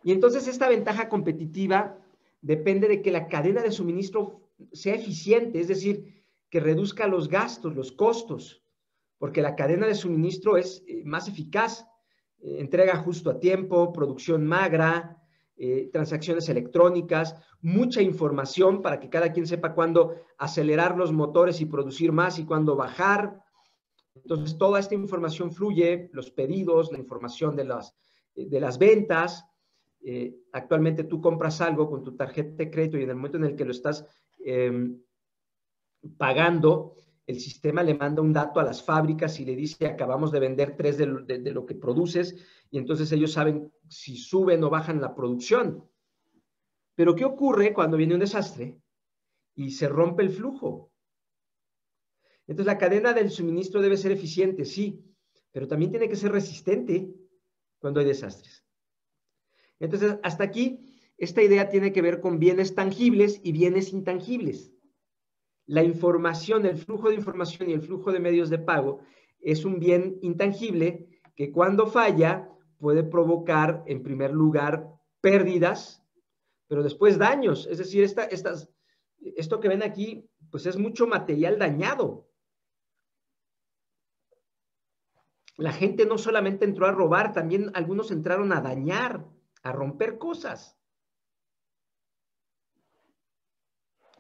Y entonces esta ventaja competitiva depende de que la cadena de suministro sea eficiente, es decir, que reduzca los gastos, los costos, porque la cadena de suministro es eh, más eficaz entrega justo a tiempo, producción magra, eh, transacciones electrónicas, mucha información para que cada quien sepa cuándo acelerar los motores y producir más y cuándo bajar. Entonces, toda esta información fluye, los pedidos, la información de las, de las ventas. Eh, actualmente tú compras algo con tu tarjeta de crédito y en el momento en el que lo estás em, pagando, el sistema le manda un dato a las fábricas y le dice, acabamos de vender tres de, lo que produces, y entonces ellos saben si suben o bajan la producción. Pero ¿qué ocurre cuando viene un desastre y se rompe el flujo? Entonces la cadena del suministro debe ser eficiente, sí, pero también tiene que ser resistente cuando hay desastres. Entonces, hasta aquí, esta idea tiene que ver con bienes tangibles y bienes intangibles la información, el flujo de información y el flujo de medios de pago es un bien intangible que cuando falla puede provocar, en primer lugar, pérdidas, pero después daños. Es decir, esta, estas, esto que ven aquí, pues es mucho material dañado. La gente no solamente entró a robar, también algunos entraron a dañar, a romper cosas.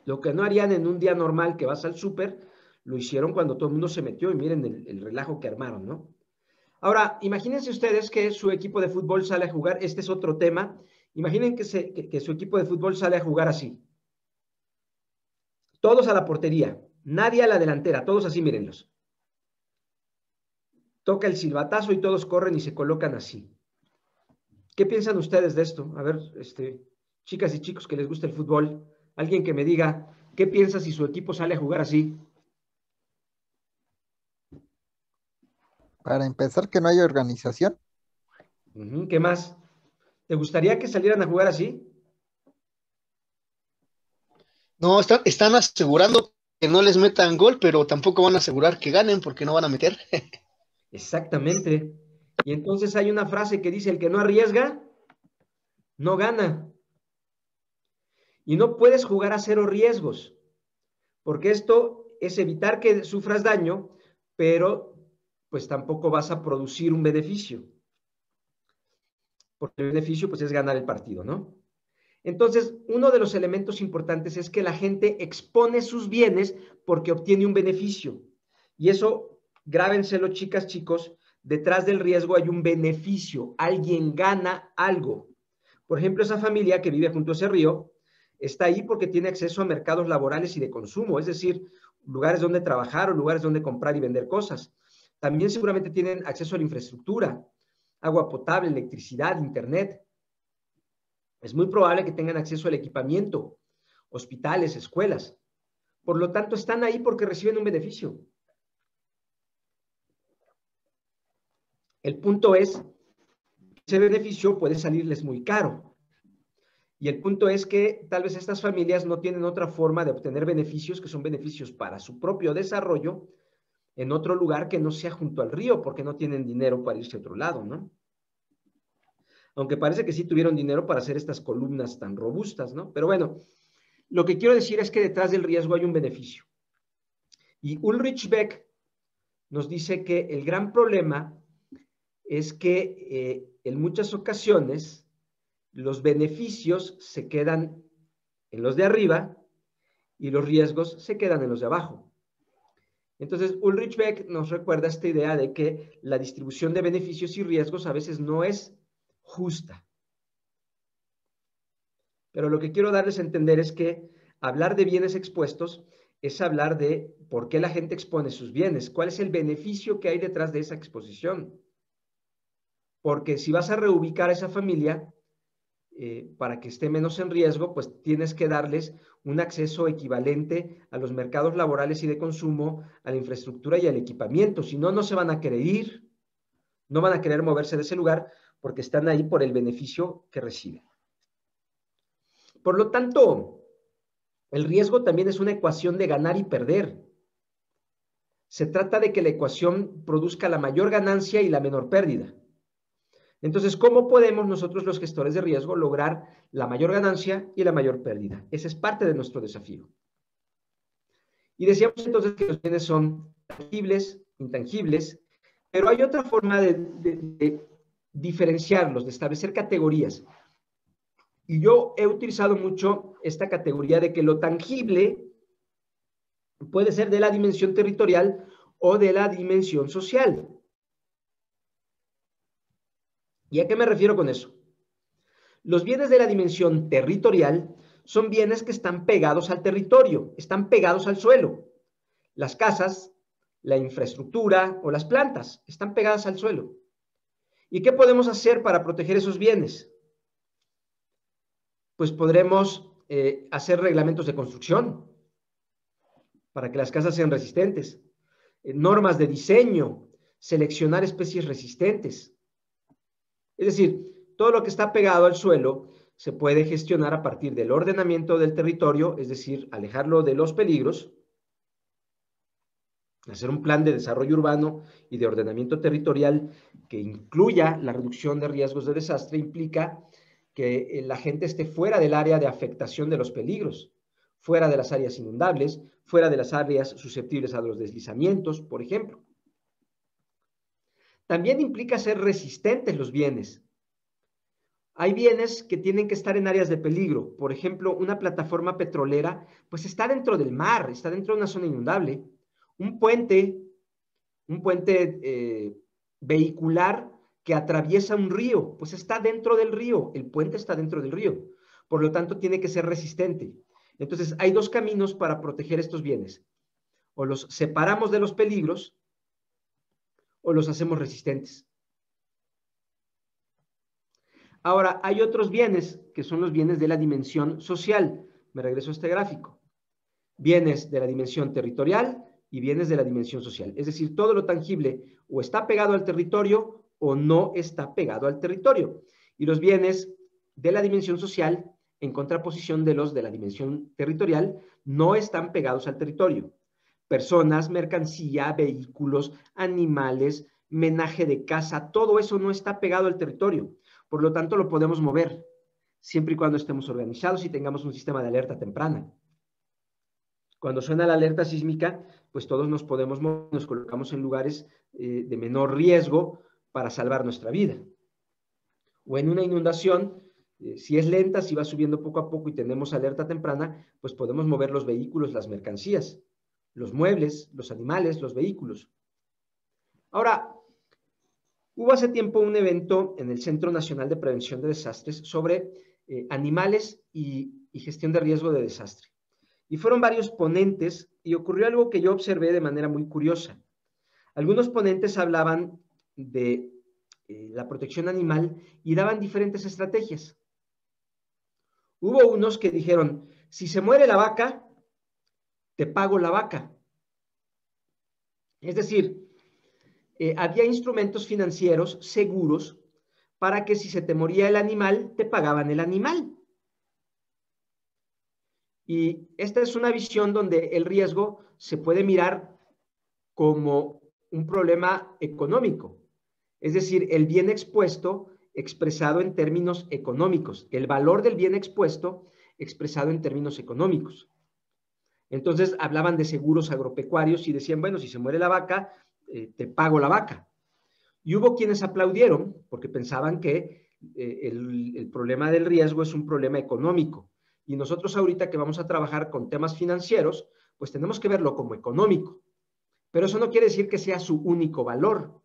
Lo que no harían en un día normal que vas al súper, lo hicieron cuando todo el mundo se metió y miren el, relajo que armaron, ¿no? Ahora, imagínense ustedes que su equipo de fútbol sale a jugar, este es otro tema, imaginen que, su equipo de fútbol sale a jugar así. Todos a la portería, nadie a la delantera, todos así, mírenlos. Toca el silbatazo y todos corren y se colocan así. ¿Qué piensan ustedes de esto? A ver, este, chicas y chicos que les gusta el fútbol, Alguien que me diga, ¿qué piensa si su equipo sale a jugar así? Para empezar, que no hay organización. ¿Qué más? ¿Te gustaría que salieran a jugar así? No, están, están asegurando que no les metan gol, pero tampoco van a asegurar que ganen porque no van a meter. Exactamente. Y entonces hay una frase que dice, el que no arriesga, no gana. Y no puedes jugar a cero riesgos, porque esto es evitar que sufras daño, pero pues tampoco vas a producir un beneficio. Porque el beneficio pues es ganar el partido, ¿no? Entonces, uno de los elementos importantes es que la gente expone sus bienes porque obtiene un beneficio. Y eso, grábenselo, chicas, chicos, detrás del riesgo hay un beneficio, alguien gana algo. Por ejemplo, esa familia que vive junto a ese río, está ahí porque tiene acceso a mercados laborales y de consumo, es decir, lugares donde trabajar o lugares donde comprar y vender cosas. También seguramente tienen acceso a la infraestructura, agua potable, electricidad, internet. Es muy probable que tengan acceso al equipamiento, hospitales, escuelas. Por lo tanto, están ahí porque reciben un beneficio. El punto es, ese beneficio puede salirles muy caro. Y el punto es que tal vez estas familias no tienen otra forma de obtener beneficios que son beneficios para su propio desarrollo en otro lugar que no sea junto al río, porque no tienen dinero para irse a otro lado, ¿no? Aunque parece que sí tuvieron dinero para hacer estas columnas tan robustas, ¿no? Pero bueno, lo que quiero decir es que detrás del riesgo hay un beneficio. Y Ulrich Beck nos dice que el gran problema es que eh, en muchas ocasiones los beneficios se quedan en los de arriba y los riesgos se quedan en los de abajo. Entonces, Ulrich Beck nos recuerda esta idea de que la distribución de beneficios y riesgos a veces no es justa. Pero lo que quiero darles a entender es que hablar de bienes expuestos es hablar de por qué la gente expone sus bienes, cuál es el beneficio que hay detrás de esa exposición. Porque si vas a reubicar a esa familia, eh, para que esté menos en riesgo, pues tienes que darles un acceso equivalente a los mercados laborales y de consumo, a la infraestructura y al equipamiento. Si no, no se van a querer ir, no van a querer moverse de ese lugar porque están ahí por el beneficio que reciben. Por lo tanto, el riesgo también es una ecuación de ganar y perder. Se trata de que la ecuación produzca la mayor ganancia y la menor pérdida. Entonces, ¿cómo podemos nosotros los gestores de riesgo lograr la mayor ganancia y la mayor pérdida? Ese es parte de nuestro desafío. Y decíamos entonces que los bienes son tangibles, intangibles, pero hay otra forma de, diferenciarlos, de establecer categorías. Y yo he utilizado mucho esta categoría de que lo tangible puede ser de la dimensión territorial o de la dimensión social. ¿Y a qué me refiero con eso? Los bienes de la dimensión territorial son bienes que están pegados al territorio, están pegados al suelo. Las casas, la infraestructura o las plantas están pegadas al suelo. ¿Y qué podemos hacer para proteger esos bienes? Pues podremos eh, hacer reglamentos de construcción para que las casas sean resistentes, eh, normas de diseño, seleccionar especies resistentes. Es decir, todo lo que está pegado al suelo se puede gestionar a partir del ordenamiento del territorio, es decir, alejarlo de los peligros, hacer un plan de desarrollo urbano y de ordenamiento territorial que incluya la reducción de riesgos de desastre implica que eh, la gente esté fuera del área de afectación de los peligros, fuera de las áreas inundables, fuera de las áreas susceptibles a los deslizamientos, por ejemplo. También implica ser resistentes los bienes. Hay bienes que tienen que estar en áreas de peligro. Por ejemplo, una plataforma petrolera, pues está dentro del mar, está dentro de una zona inundable un puente, un puente eh, vehicular que atraviesa un río, pues está dentro del río, el puente está dentro del río, por lo tanto tiene que ser resistente. Entonces, hay dos caminos para proteger estos bienes. O los separamos de los peligros o los hacemos resistentes. Ahora, hay otros bienes que son los bienes de la dimensión social. Me regreso a este gráfico. Bienes de la dimensión territorial, y bienes de la dimensión social. Es decir, todo lo tangible o está pegado al territorio o no está pegado al territorio. Y los bienes de la dimensión social, en contraposición de los de la dimensión territorial, no están pegados al territorio. Personas, mercancía, vehículos, animales, menaje de casa, todo eso no está pegado al territorio. Por lo tanto, lo podemos mover, siempre y cuando estemos organizados y tengamos un sistema de alerta temprana. Cuando suena la alerta sísmica, pues todos nos podemos nos colocamos en lugares eh, de menor riesgo para salvar nuestra vida. O en una inundación, eh, si es lenta, si va subiendo poco a poco y tenemos alerta temprana, pues podemos mover los vehículos, las mercancías, los muebles, los animales, los vehículos. Ahora, hubo hace tiempo un evento en el Centro Nacional de Prevención de Desastres sobre eh, animales y gestión de riesgo de desastre. Y fueron varios ponentes y ocurrió algo que yo observé de manera muy curiosa. Algunos ponentes hablaban de eh, la protección animal y daban diferentes estrategias. Hubo unos que dijeron, si se muere la vaca, te pago la vaca. Es decir, eh, había instrumentos financieros seguros para que si se te moría el animal, te pagaban el animal. Y esta es una visión donde el riesgo se puede mirar como un problema económico, es decir, el bien expuesto expresado en términos económicos, el valor del bien expuesto expresado en términos económicos. Entonces hablaban de seguros agropecuarios y decían, bueno, si se muere la vaca, eh, te pago la vaca. Y hubo quienes aplaudieron porque pensaban que eh, el problema del riesgo es un problema económico y nosotros ahorita que vamos a trabajar con temas financieros, pues tenemos que verlo como económico. Pero eso no quiere decir que sea su único valor.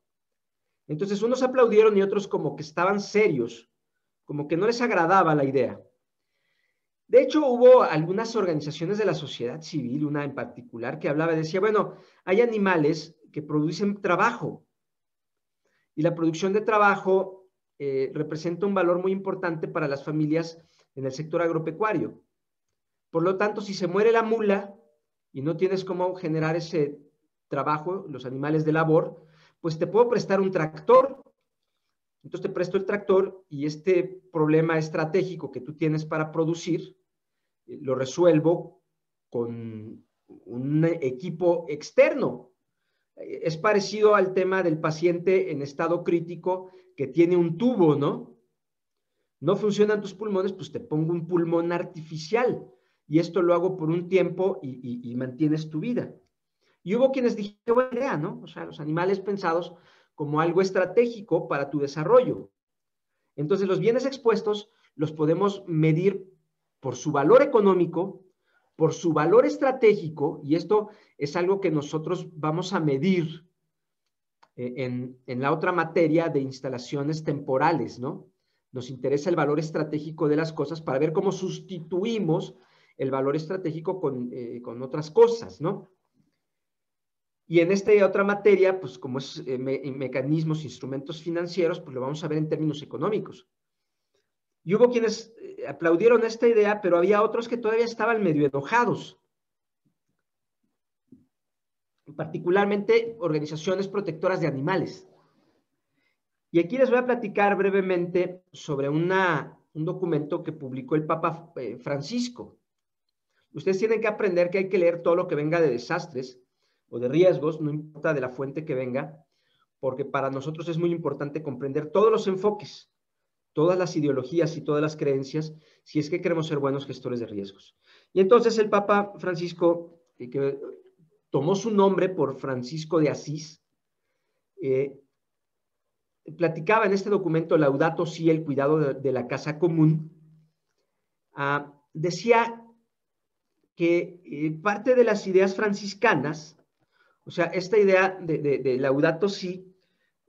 Entonces unos aplaudieron y otros como que estaban serios, como que no les agradaba la idea. De hecho, hubo algunas organizaciones de la sociedad civil, una en particular, que hablaba, decía, bueno, hay animales que producen trabajo y la producción de trabajo eh, representa un valor muy importante para las familias en el sector agropecuario. Por lo tanto, si se muere la mula y no tienes cómo generar ese trabajo, los animales de labor, pues te puedo prestar un tractor. Entonces te presto el tractor y este problema estratégico que tú tienes para producir, lo resuelvo con un equipo externo. Es parecido al tema del paciente en estado crítico que tiene un tubo, ¿no? no funcionan tus pulmones, pues te pongo un pulmón artificial y esto lo hago por un tiempo y, mantienes tu vida. Y hubo quienes dijeron, qué buena idea, ¿no? O sea, los animales pensados como algo estratégico para tu desarrollo. Entonces, los bienes expuestos los podemos medir por su valor económico, por su valor estratégico, y esto es algo que nosotros vamos a medir eh, en, en la otra materia de instalaciones temporales, ¿no? Nos interesa el valor estratégico de las cosas para ver cómo sustituimos el valor estratégico con, eh, otras cosas, ¿no? Y en esta otra materia, pues como es eh, mecanismos, instrumentos financieros, pues lo vamos a ver en términos económicos. Y hubo quienes eh, aplaudieron esta idea, pero había otros que todavía estaban medio enojados. Particularmente organizaciones protectoras de animales. Y aquí les voy a platicar brevemente sobre un documento que publicó el Papa eh, Francisco. Ustedes tienen que aprender que hay que leer todo lo que venga de desastres o de riesgos, no importa de la fuente que venga, porque para nosotros es muy importante comprender todos los enfoques, todas las ideologías y todas las creencias, si es que queremos ser buenos gestores de riesgos. Y entonces el Papa Francisco, eh, que tomó su nombre por Francisco de Asís, eh, platicaba en este documento Laudato Si, el cuidado de, la casa común, ah, decía que eh, parte de las ideas franciscanas, o sea, esta idea de, Laudato Si,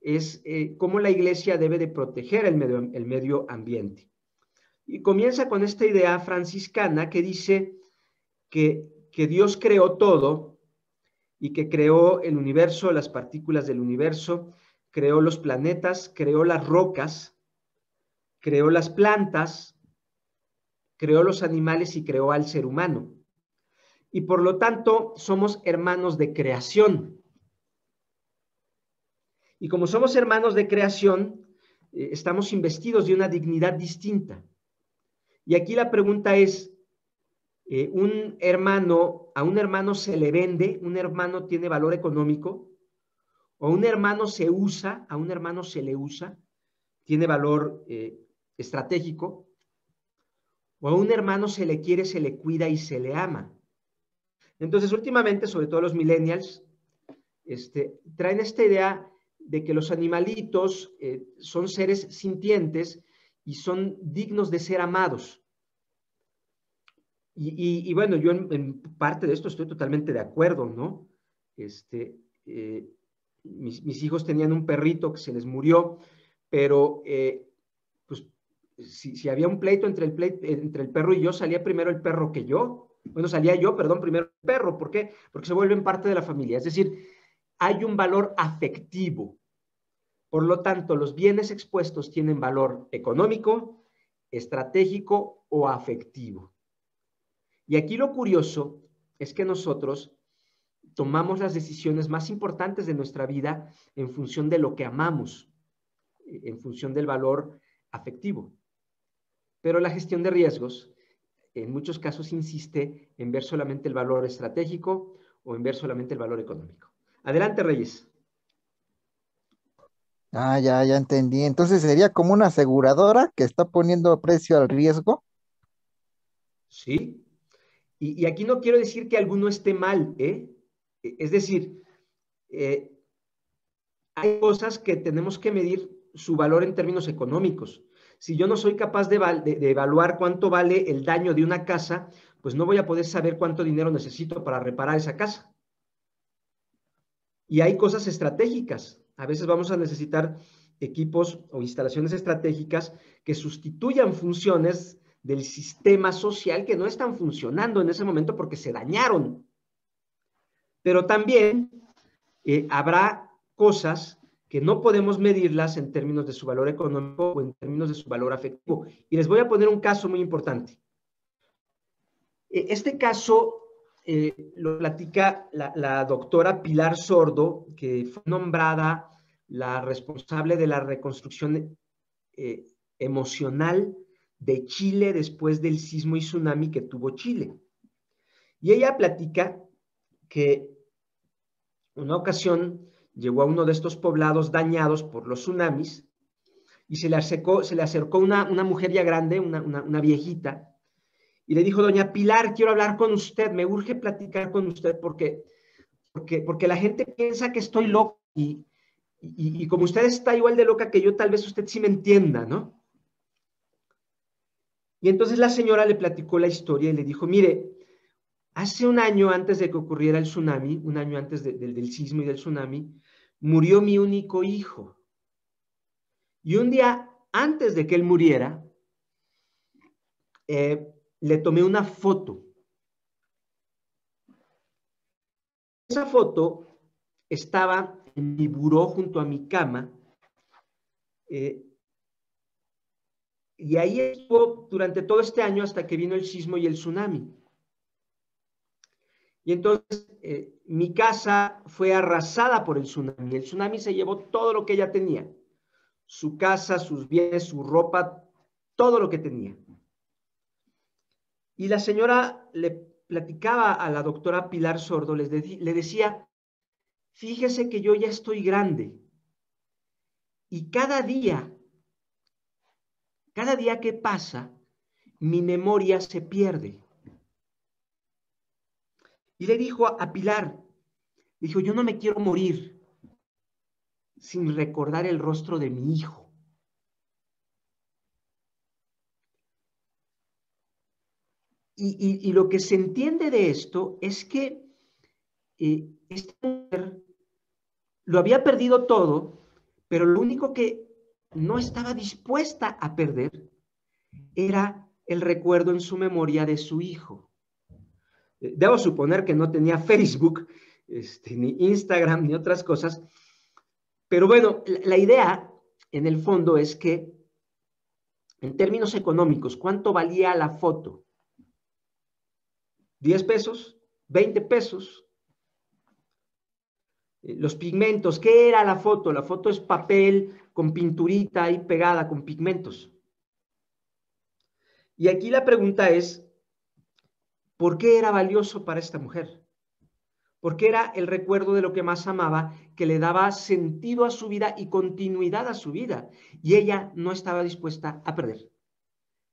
es eh, cómo la iglesia debe de proteger el medio, el medio ambiente. Y comienza con esta idea franciscana que dice que, que Dios creó todo y que creó el universo, las partículas del universo, creó los planetas, creó las rocas, creó las plantas, creó los animales y creó al ser humano. Y por lo tanto, somos hermanos de creación. Y como somos hermanos de creación, eh, estamos investidos de una dignidad distinta. Y aquí la pregunta es, eh, un hermano, a un hermano se le vende, un hermano tiene valor económico, o un hermano se usa, a un hermano se le usa, tiene valor eh, estratégico, o a un hermano se le quiere, se le cuida y se le ama. Entonces, últimamente, sobre todo los millennials, este, traen esta idea de que los animalitos eh, son seres sintientes y son dignos de ser amados. Y, bueno, yo en, parte de esto estoy totalmente de acuerdo, ¿no? Este, eh, mis, hijos tenían un perrito que se les murió, pero eh, pues si, había un pleito entre el, entre el perro y yo, salía primero el perro que yo. Bueno, salía yo, perdón, primero el perro. ¿Por qué? Porque se vuelven parte de la familia. Es decir, hay un valor afectivo. Por lo tanto, los bienes expuestos tienen valor económico, estratégico o afectivo. Y aquí lo curioso es que nosotros tomamos las decisiones más importantes de nuestra vida en función de lo que amamos, en función del valor afectivo. Pero la gestión de riesgos en muchos casos insiste en ver solamente el valor estratégico o en ver solamente el valor económico. Adelante, Reyes. Ah, ya, ya entendí. Entonces sería como una aseguradora que está poniendo precio al riesgo. Sí. Y, y aquí no quiero decir que alguno esté mal, ¿eh? E, es decir, eh, hay cosas que tenemos que medir su valor en términos económicos. Si yo no soy capaz de, evaluar cuánto vale el daño de una casa, pues no voy a poder saber cuánto dinero necesito para reparar esa casa. Y hay cosas estratégicas. A veces vamos a necesitar equipos o instalaciones estratégicas que sustituyan funciones del sistema social que no están funcionando en ese momento porque se dañaron. Pero también eh, habrá cosas que no podemos medirlas en términos de su valor económico o en términos de su valor afectivo. Y les voy a poner un caso muy importante. E, este caso eh, lo platica la, doctora Pilar Sordo, que fue nombrada la responsable de la reconstrucción eh, emocional de Chile después del sismo y tsunami que tuvo Chile. Y ella platica que una ocasión llegó a uno de estos poblados dañados por los tsunamis y se le acercó, se le acercó una, mujer ya grande, una, viejita, y le dijo, doña Pilar, quiero hablar con usted, me urge platicar con usted porque, porque, porque la gente piensa que estoy loco y, y, y, como usted está igual de loca que yo, tal vez usted sí me entienda, ¿no? Y entonces la señora le platicó la historia y le dijo, mire, Hace un año antes de que ocurriera el tsunami, un año antes del sismo y del tsunami, murió mi único hijo. Y un día antes de que él muriera, eh, le tomé una foto. Esa foto estaba en mi buró junto a mi cama. Eh, y ahí estuvo durante todo este año hasta que vino el sismo y el tsunami. Y entonces eh, mi casa fue arrasada por el tsunami. El tsunami se llevó todo lo que ella tenía. Su casa, sus bienes, su ropa, todo lo que tenía. Y la señora le platicaba a la doctora Pilar Sordo, le decía, fíjese que yo ya estoy grande. Y cada día, cada día que pasa, mi memoria se pierde. Y le dijo a Pilar, dijo, yo no me quiero morir sin recordar el rostro de mi hijo. Y, lo que se entiende de esto es que eh, esta mujer lo había perdido todo, pero lo único que no estaba dispuesta a perder era el recuerdo en su memoria de su hijo. Debo suponer que no tenía Facebook, este, ni Instagram, ni otras cosas. Pero bueno, la, idea en el fondo es que, en términos económicos, ¿cuánto valía la foto? ¿10 pesos? ¿20 pesos? Eh, los pigmentos, ¿qué era la foto? La foto es papel con pinturita ahí pegada con pigmentos. Y aquí la pregunta es, ¿Por qué era valioso para esta mujer? Porque era el recuerdo de lo que más amaba, que le daba sentido a su vida y continuidad a su vida. Y ella no estaba dispuesta a perder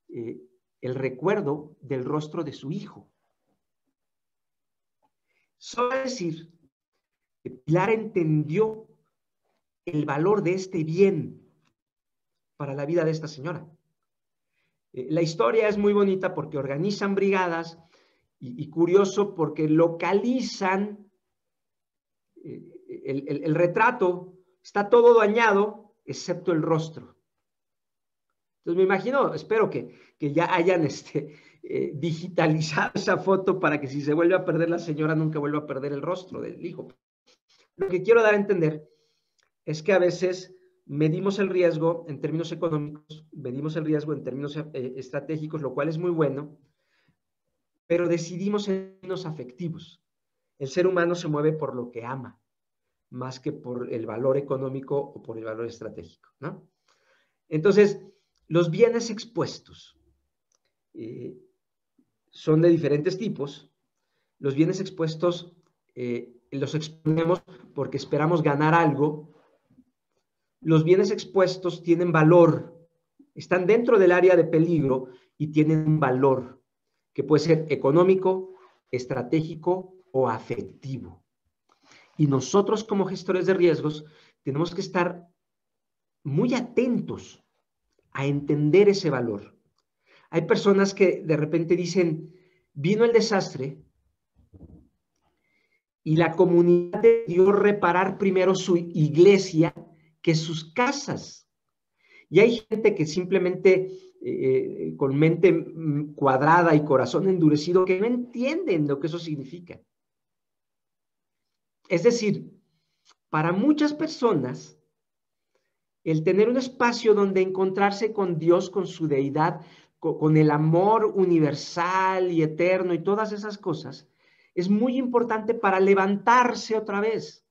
eh, el recuerdo del rostro de su hijo. Solo decir que Pilar entendió el valor de este bien para la vida de esta señora. Eh, la historia es muy bonita porque organizan brigadas, y, curioso porque localizan eh, el, retrato, está todo dañado excepto el rostro. Entonces me imagino, espero que, ya hayan este, eh, digitalizado esa foto para que si se vuelve a perder la señora nunca vuelva a perder el rostro del hijo. Lo que quiero dar a entender es que a veces medimos el riesgo en términos económicos, medimos el riesgo en términos eh, estratégicos, lo cual es muy bueno, pero decidimos en términos afectivos. El ser humano se mueve por lo que ama, más que por el valor económico o por el valor estratégico, ¿no? Entonces, los bienes expuestos eh, son de diferentes tipos. Los bienes expuestos eh, los exponemos porque esperamos ganar algo. Los bienes expuestos tienen valor, están dentro del área de peligro y tienen valor que puede ser económico, estratégico o afectivo. Y nosotros como gestores de riesgos tenemos que estar muy atentos a entender ese valor. Hay personas que de repente dicen, vino el desastre y la comunidad debió reparar primero su iglesia que sus casas. Y hay gente que simplemente eh, con mente mm, cuadrada y corazón endurecido que no entienden lo que eso significa. Es decir, para muchas personas, el tener un espacio donde encontrarse con Dios, con su deidad, con el amor universal y eterno y todas esas cosas, es muy importante para levantarse otra vez.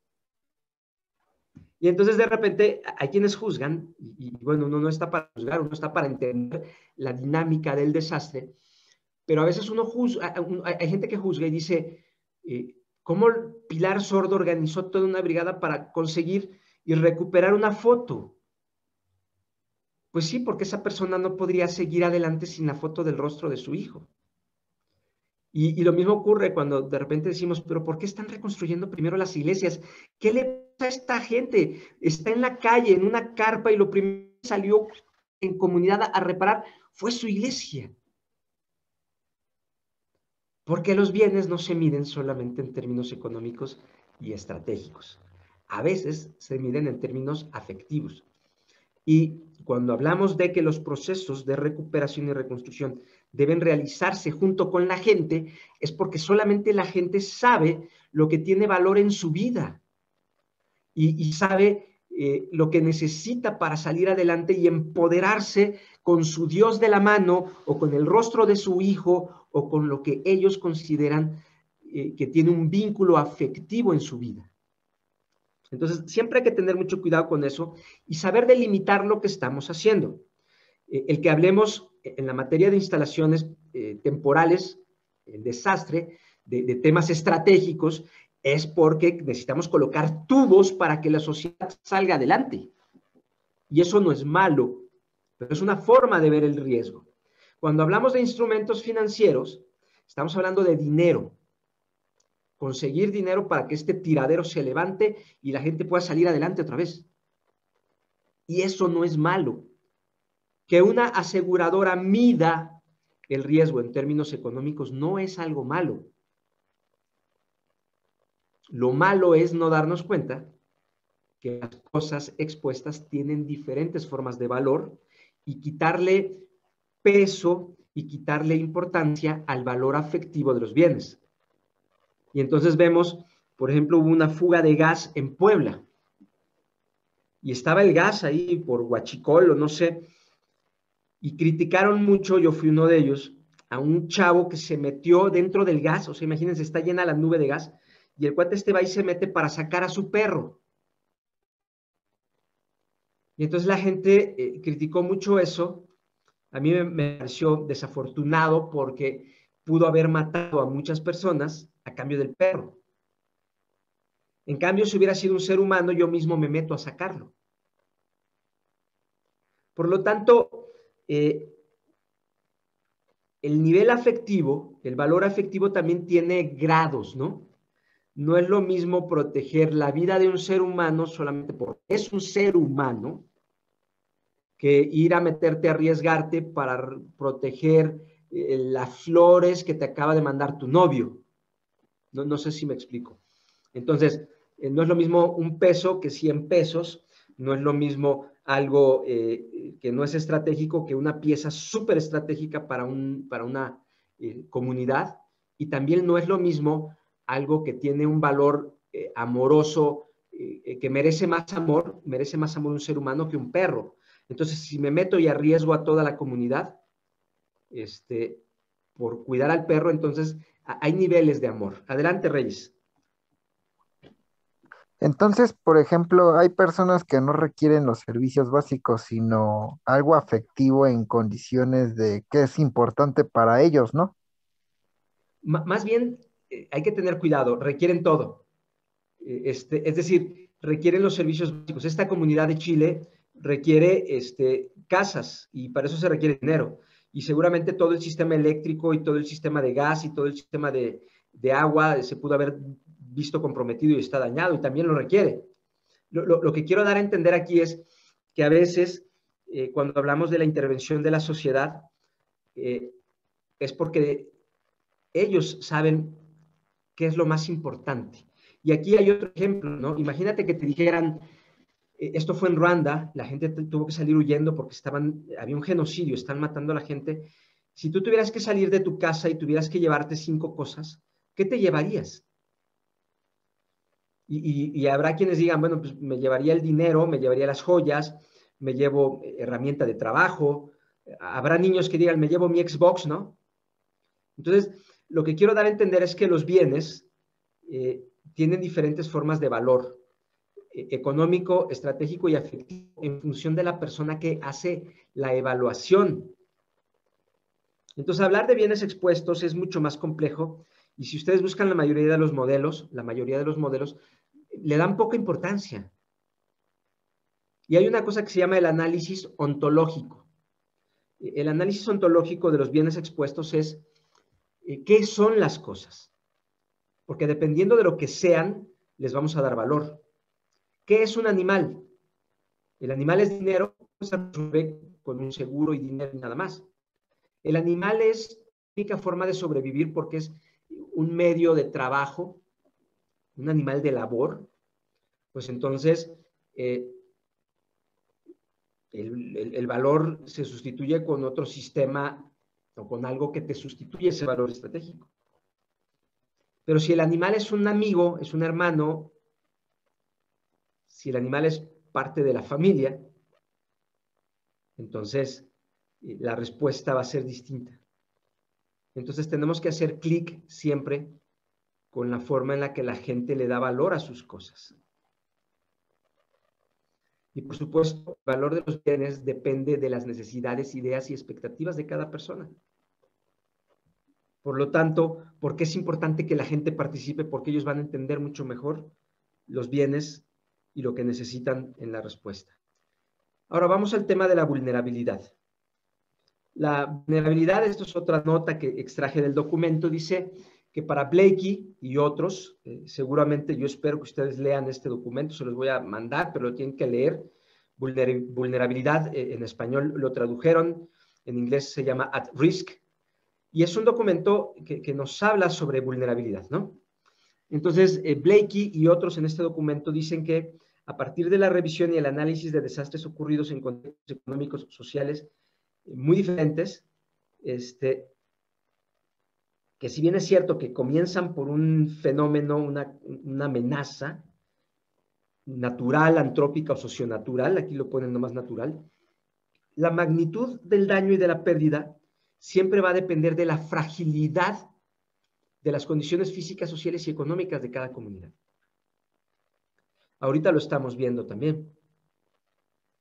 Y entonces de repente hay quienes juzgan, y, bueno, uno no está para juzgar, uno está para entender la dinámica del desastre, pero a veces uno juzga, hay gente que juzga y dice, eh, ¿cómo Pilar Sordo organizó toda una brigada para conseguir y recuperar una foto? Pues sí, porque esa persona no podría seguir adelante sin la foto del rostro de su hijo. Y, lo mismo ocurre cuando de repente decimos, pero ¿por qué están reconstruyendo primero las iglesias? ¿Qué le pasa a esta gente? Está en la calle, en una carpa, y lo primero que salió en comunidad a reparar fue su iglesia. Porque los bienes no se miden solamente en términos económicos y estratégicos. A veces se miden en términos afectivos. Y cuando hablamos de que los procesos de recuperación y reconstrucción deben realizarse junto con la gente, es porque solamente la gente sabe lo que tiene valor en su vida. y, sabe eh, lo que necesita para salir adelante y empoderarse con su Dios de la mano o con el rostro de su hijo o con lo que ellos consideran eh, que tiene un vínculo afectivo en su vida. Entonces, siempre hay que tener mucho cuidado con eso y saber delimitar lo que estamos haciendo. Eh, el que hablemos en la materia de instalaciones eh, temporales, el desastre, de, temas estratégicos, es porque necesitamos colocar tubos para que la sociedad salga adelante. Y eso no es malo, pero es una forma de ver el riesgo. Cuando hablamos de instrumentos financieros, estamos hablando de dinero. Conseguir dinero para que este tiradero se levante y la gente pueda salir adelante otra vez. Y eso no es malo que una aseguradora mida el riesgo en términos económicos no es algo malo. Lo malo es no darnos cuenta que las cosas expuestas tienen diferentes formas de valor y quitarle peso y quitarle importancia al valor afectivo de los bienes. Y entonces vemos, por ejemplo, hubo una fuga de gas en Puebla. Y estaba el gas ahí por Huachicol o no sé, y criticaron mucho, yo fui uno de ellos, a un chavo que se metió dentro del gas, o sea, imagínense, está llena la nube de gas, y el cuate este va y se mete para sacar a su perro. Y entonces la gente eh, criticó mucho eso. A mí me, me pareció desafortunado porque pudo haber matado a muchas personas a cambio del perro. En cambio, si hubiera sido un ser humano, yo mismo me meto a sacarlo. Por lo tanto, eh, el nivel afectivo, el valor afectivo también tiene grados, ¿no? No es lo mismo proteger la vida de un ser humano solamente porque es un ser humano que ir a meterte a arriesgarte para proteger eh, las flores que te acaba de mandar tu novio. No, no sé si me explico. Entonces, eh, no es lo mismo un peso que 100 pesos, no es lo mismo algo eh, que no es estratégico que una pieza súper estratégica para, un, para una eh, comunidad. Y también no es lo mismo algo que tiene un valor amoroso, que merece más amor, merece más amor un ser humano que un perro. Entonces, si me meto y arriesgo a toda la comunidad, este, por cuidar al perro, entonces hay niveles de amor. Adelante, Reyes. Entonces, por ejemplo, hay personas que no requieren los servicios básicos, sino algo afectivo en condiciones de que es importante para ellos, ¿no? más bien, eh, hay que tener cuidado, requieren todo. Eh, este, es decir, requieren los servicios básicos. Esta comunidad de Chile requiere este, casas y para eso se requiere dinero. Y seguramente todo el sistema eléctrico y todo el sistema de gas y todo el sistema de, de agua se pudo haber visto comprometido y está dañado y también lo requiere. Lo, que quiero dar a entender aquí es que a veces eh, cuando hablamos de la intervención de la sociedad eh, es porque ellos saben qué es lo más importante. Y aquí hay otro ejemplo, ¿no? Imagínate que te dijeran, esto fue en Ruanda, la gente tuvo que salir huyendo porque estaban, había un genocidio, están matando a la gente. Si tú tuvieras que salir de tu casa y tuvieras que llevarte cinco cosas, ¿qué te llevarías? Y, habrá quienes digan, bueno, pues me llevaría el dinero, me llevaría las joyas, me llevo herramienta de trabajo. Habrá niños que digan, me llevo mi Xbox, ¿no? Entonces, lo que quiero dar a entender es que los bienes eh, tienen diferentes formas de valor eh, económico, estratégico y afectivo en función de la persona que hace la evaluación. Entonces, hablar de bienes expuestos es mucho más complejo y si ustedes buscan la mayoría de los modelos, la mayoría de los modelos le dan poca importancia. Y hay una cosa que se llama el análisis ontológico. El análisis ontológico de los bienes expuestos es eh, qué son las cosas. Porque dependiendo de lo que sean, les vamos a dar valor. ¿Qué es un animal? El animal es dinero, se resuelve con un seguro y dinero y nada más. El animal es la única forma de sobrevivir porque es un medio de trabajo un animal de labor, pues entonces eh, el, valor se sustituye con otro sistema o con algo que te sustituye ese valor estratégico. Pero si el animal es un amigo, es un hermano, Si el animal es parte de la familia, entonces eh, la respuesta va a ser distinta. Entonces tenemos que hacer clic siempre con la forma en la que la gente le da valor a sus cosas. Y por supuesto, el valor de los bienes depende de las necesidades, ideas y expectativas de cada persona. Por lo tanto, ¿por qué es importante que la gente participe? Porque ellos van a entender mucho mejor los bienes y lo que necesitan en la respuesta. Ahora vamos al tema de la vulnerabilidad. La vulnerabilidad, esto es otra nota que extraje del documento, dice que para Blakey y otros, eh, seguramente yo espero que ustedes lean este documento, se los voy a mandar, pero lo tienen que leer. vulnerabilidad eh, en español lo tradujeron, en inglés se llama At Risk, y es un documento que, nos habla sobre vulnerabilidad, ¿no? Entonces, eh, Blakey y otros en este documento dicen que a partir de la revisión y el análisis de desastres ocurridos en contextos económicos, sociales muy diferentes, este, que si bien es cierto que comienzan por un fenómeno, una, amenaza natural, antrópica o socionatural, aquí lo ponen nomás natural, la magnitud del daño y de la pérdida siempre va a depender de la fragilidad de las condiciones físicas, sociales y económicas de cada comunidad. Ahorita lo estamos viendo también.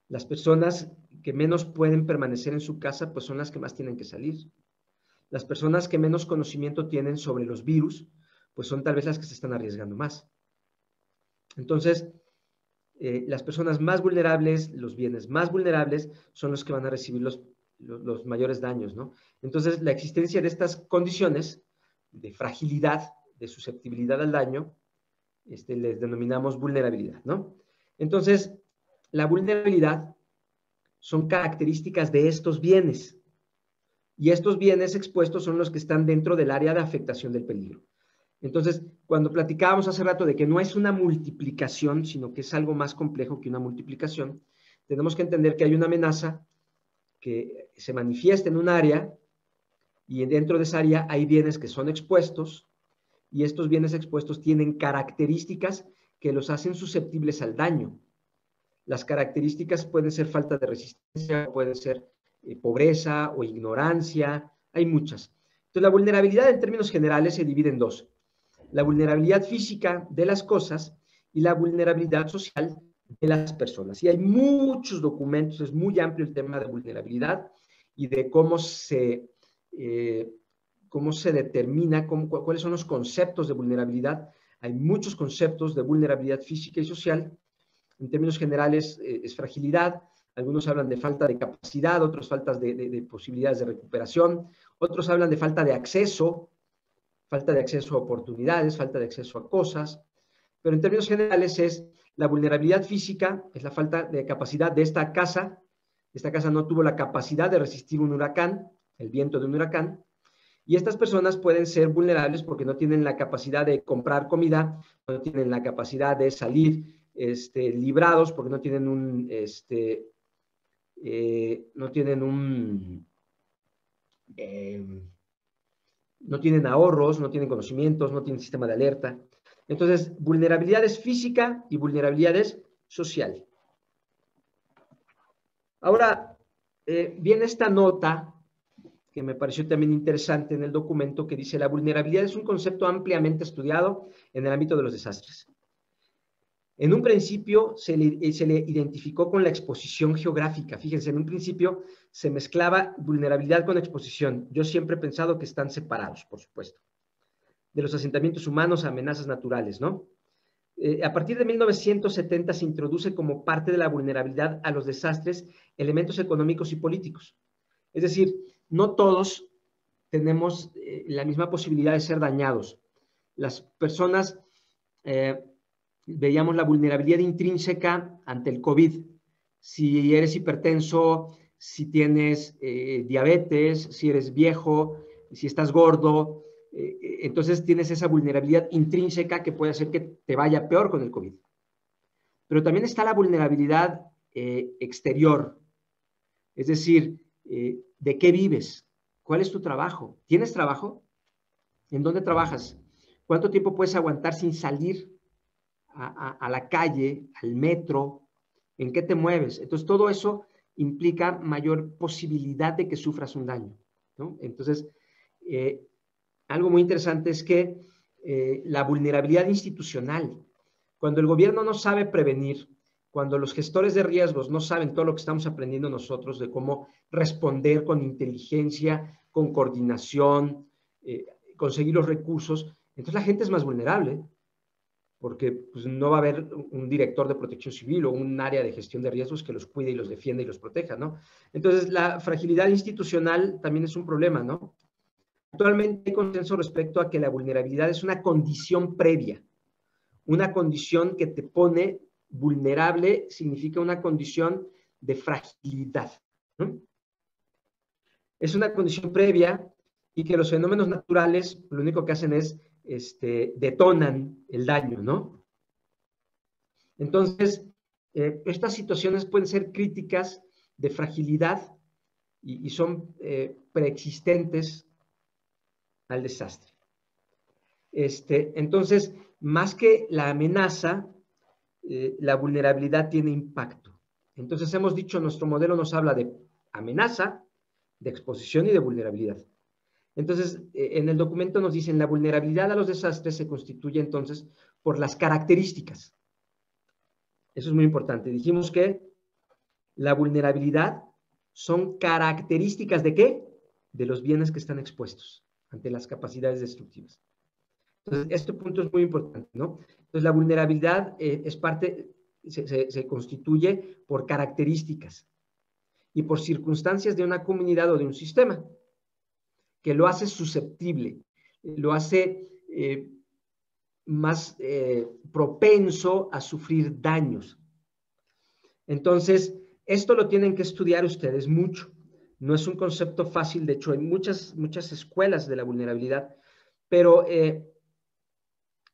Las personas que menos pueden permanecer en su casa, pues son las que más tienen que salir. Las personas que menos conocimiento tienen sobre los virus, pues son tal vez las que se están arriesgando más. Entonces, eh, las personas más vulnerables, los bienes más vulnerables, son los que van a recibir los, los, mayores daños, ¿no? Entonces, la existencia de estas condiciones de fragilidad, de susceptibilidad al daño, este, les denominamos vulnerabilidad, ¿no? Entonces, la vulnerabilidad son características de estos bienes. Y estos bienes expuestos son los que están dentro del área de afectación del peligro. Entonces, cuando platicábamos hace rato de que no es una multiplicación, sino que es algo más complejo que una multiplicación, tenemos que entender que hay una amenaza que se manifiesta en un área y dentro de esa área hay bienes que son expuestos y estos bienes expuestos tienen características que los hacen susceptibles al daño. Las características pueden ser falta de resistencia, pueden ser eh, pobreza o ignorancia, hay muchas. Entonces, la vulnerabilidad en términos generales se divide en dos. La vulnerabilidad física de las cosas y la vulnerabilidad social de las personas. Y hay muchos documentos, es muy amplio el tema de vulnerabilidad y de cómo se, eh, cómo se determina, cuáles son los conceptos de vulnerabilidad. Hay muchos conceptos de vulnerabilidad física y social. En términos generales eh, es fragilidad, algunos hablan de falta de capacidad, otros faltas de, posibilidades de recuperación, otros hablan de falta de acceso, falta de acceso a oportunidades, falta de acceso a cosas, pero en términos generales es la vulnerabilidad física, es la falta de capacidad de esta casa. Esta casa no tuvo la capacidad de resistir un huracán, el viento de un huracán, y estas personas pueden ser vulnerables porque no tienen la capacidad de comprar comida, no tienen la capacidad de salir este, librados porque no tienen un, este, eh, no tienen un, eh, no tienen ahorros, no tienen conocimientos, no tienen sistema de alerta. Entonces, vulnerabilidades física y vulnerabilidades social. Ahora, eh, viene esta nota que me pareció también interesante en el documento que dice la vulnerabilidad es un concepto ampliamente estudiado en el ámbito de los desastres. En un principio se le, eh, se le, identificó con la exposición geográfica. Fíjense, en un principio se mezclaba vulnerabilidad con exposición. Yo siempre he pensado que están separados, por supuesto. De los asentamientos humanos a amenazas naturales, ¿no? Eh, a partir de 1970 se introduce como parte de la vulnerabilidad a los desastres elementos económicos y políticos. Es decir, no todos tenemos eh, la misma posibilidad de ser dañados. Las personas veíamos la vulnerabilidad intrínseca ante el COVID. Si eres hipertenso, si tienes eh, diabetes, si eres viejo, si estás gordo, eh, eh, entonces tienes esa vulnerabilidad intrínseca que puede hacer que te vaya peor con el COVID. Pero también está la vulnerabilidad exterior, es decir, ¿de qué vives? ¿Cuál es tu trabajo? ¿Tienes trabajo? ¿En dónde trabajas? ¿Cuánto tiempo puedes aguantar sin salir a, la calle, al metro, en qué te mueves. Entonces, todo eso implica mayor posibilidad de que sufras un daño. Entonces, eh, algo muy interesante es que eh, la vulnerabilidad institucional, cuando el gobierno no sabe prevenir, cuando los gestores de riesgos no saben todo lo que estamos aprendiendo nosotros de cómo responder con inteligencia, con coordinación, eh, conseguir los recursos, entonces la gente es más vulnerable porque pues, no va a haber un director de protección civil o un área de gestión de riesgos que los cuide y los defienda y los proteja, ¿no? Entonces, la fragilidad institucional también es un problema, ¿no? Actualmente hay consenso respecto a que la vulnerabilidad es una condición previa, una condición que te pone vulnerable significa una condición de fragilidad. Es una condición previa y que los fenómenos naturales lo único que hacen es este, detonan el daño, ¿no? Entonces, eh, estas situaciones pueden ser críticas de fragilidad y, son eh, preexistentes al desastre. Este, entonces, más que la amenaza, eh, la vulnerabilidad tiene impacto. Entonces, hemos dicho, nuestro modelo nos habla de amenaza, de exposición y de vulnerabilidad. Entonces, eh, en el documento nos dicen, la vulnerabilidad a los desastres se constituye entonces por las características. Eso es muy importante. Dijimos que la vulnerabilidad son características de qué? De los bienes que están expuestos ante las capacidades destructivas. Entonces, este punto es muy importante, ¿no? Entonces, la vulnerabilidad eh, es parte, se constituye por características y por circunstancias de una comunidad o de un sistema que lo hace susceptible, lo hace eh, más eh, propenso a sufrir daños. Entonces, esto lo tienen que estudiar ustedes mucho. No es un concepto fácil, de hecho, hay muchas, muchas escuelas de la vulnerabilidad, pero eh,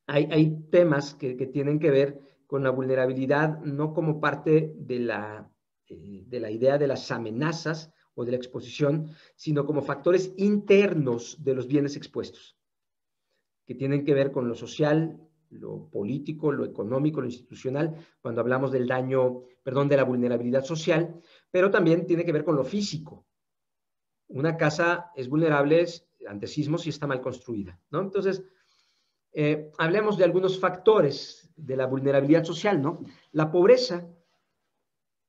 hay, temas que, tienen que ver con la vulnerabilidad, no como parte de la, de la idea de las amenazas, o de la exposición, sino como factores internos de los bienes expuestos, que tienen que ver con lo social, lo político, lo económico, lo institucional, cuando hablamos del daño, perdón, de la vulnerabilidad social, pero también tiene que ver con lo físico. Una casa es vulnerable ante sismos si está mal construida, ¿no? Entonces, eh, hablemos de algunos factores de la vulnerabilidad social, ¿no? La pobreza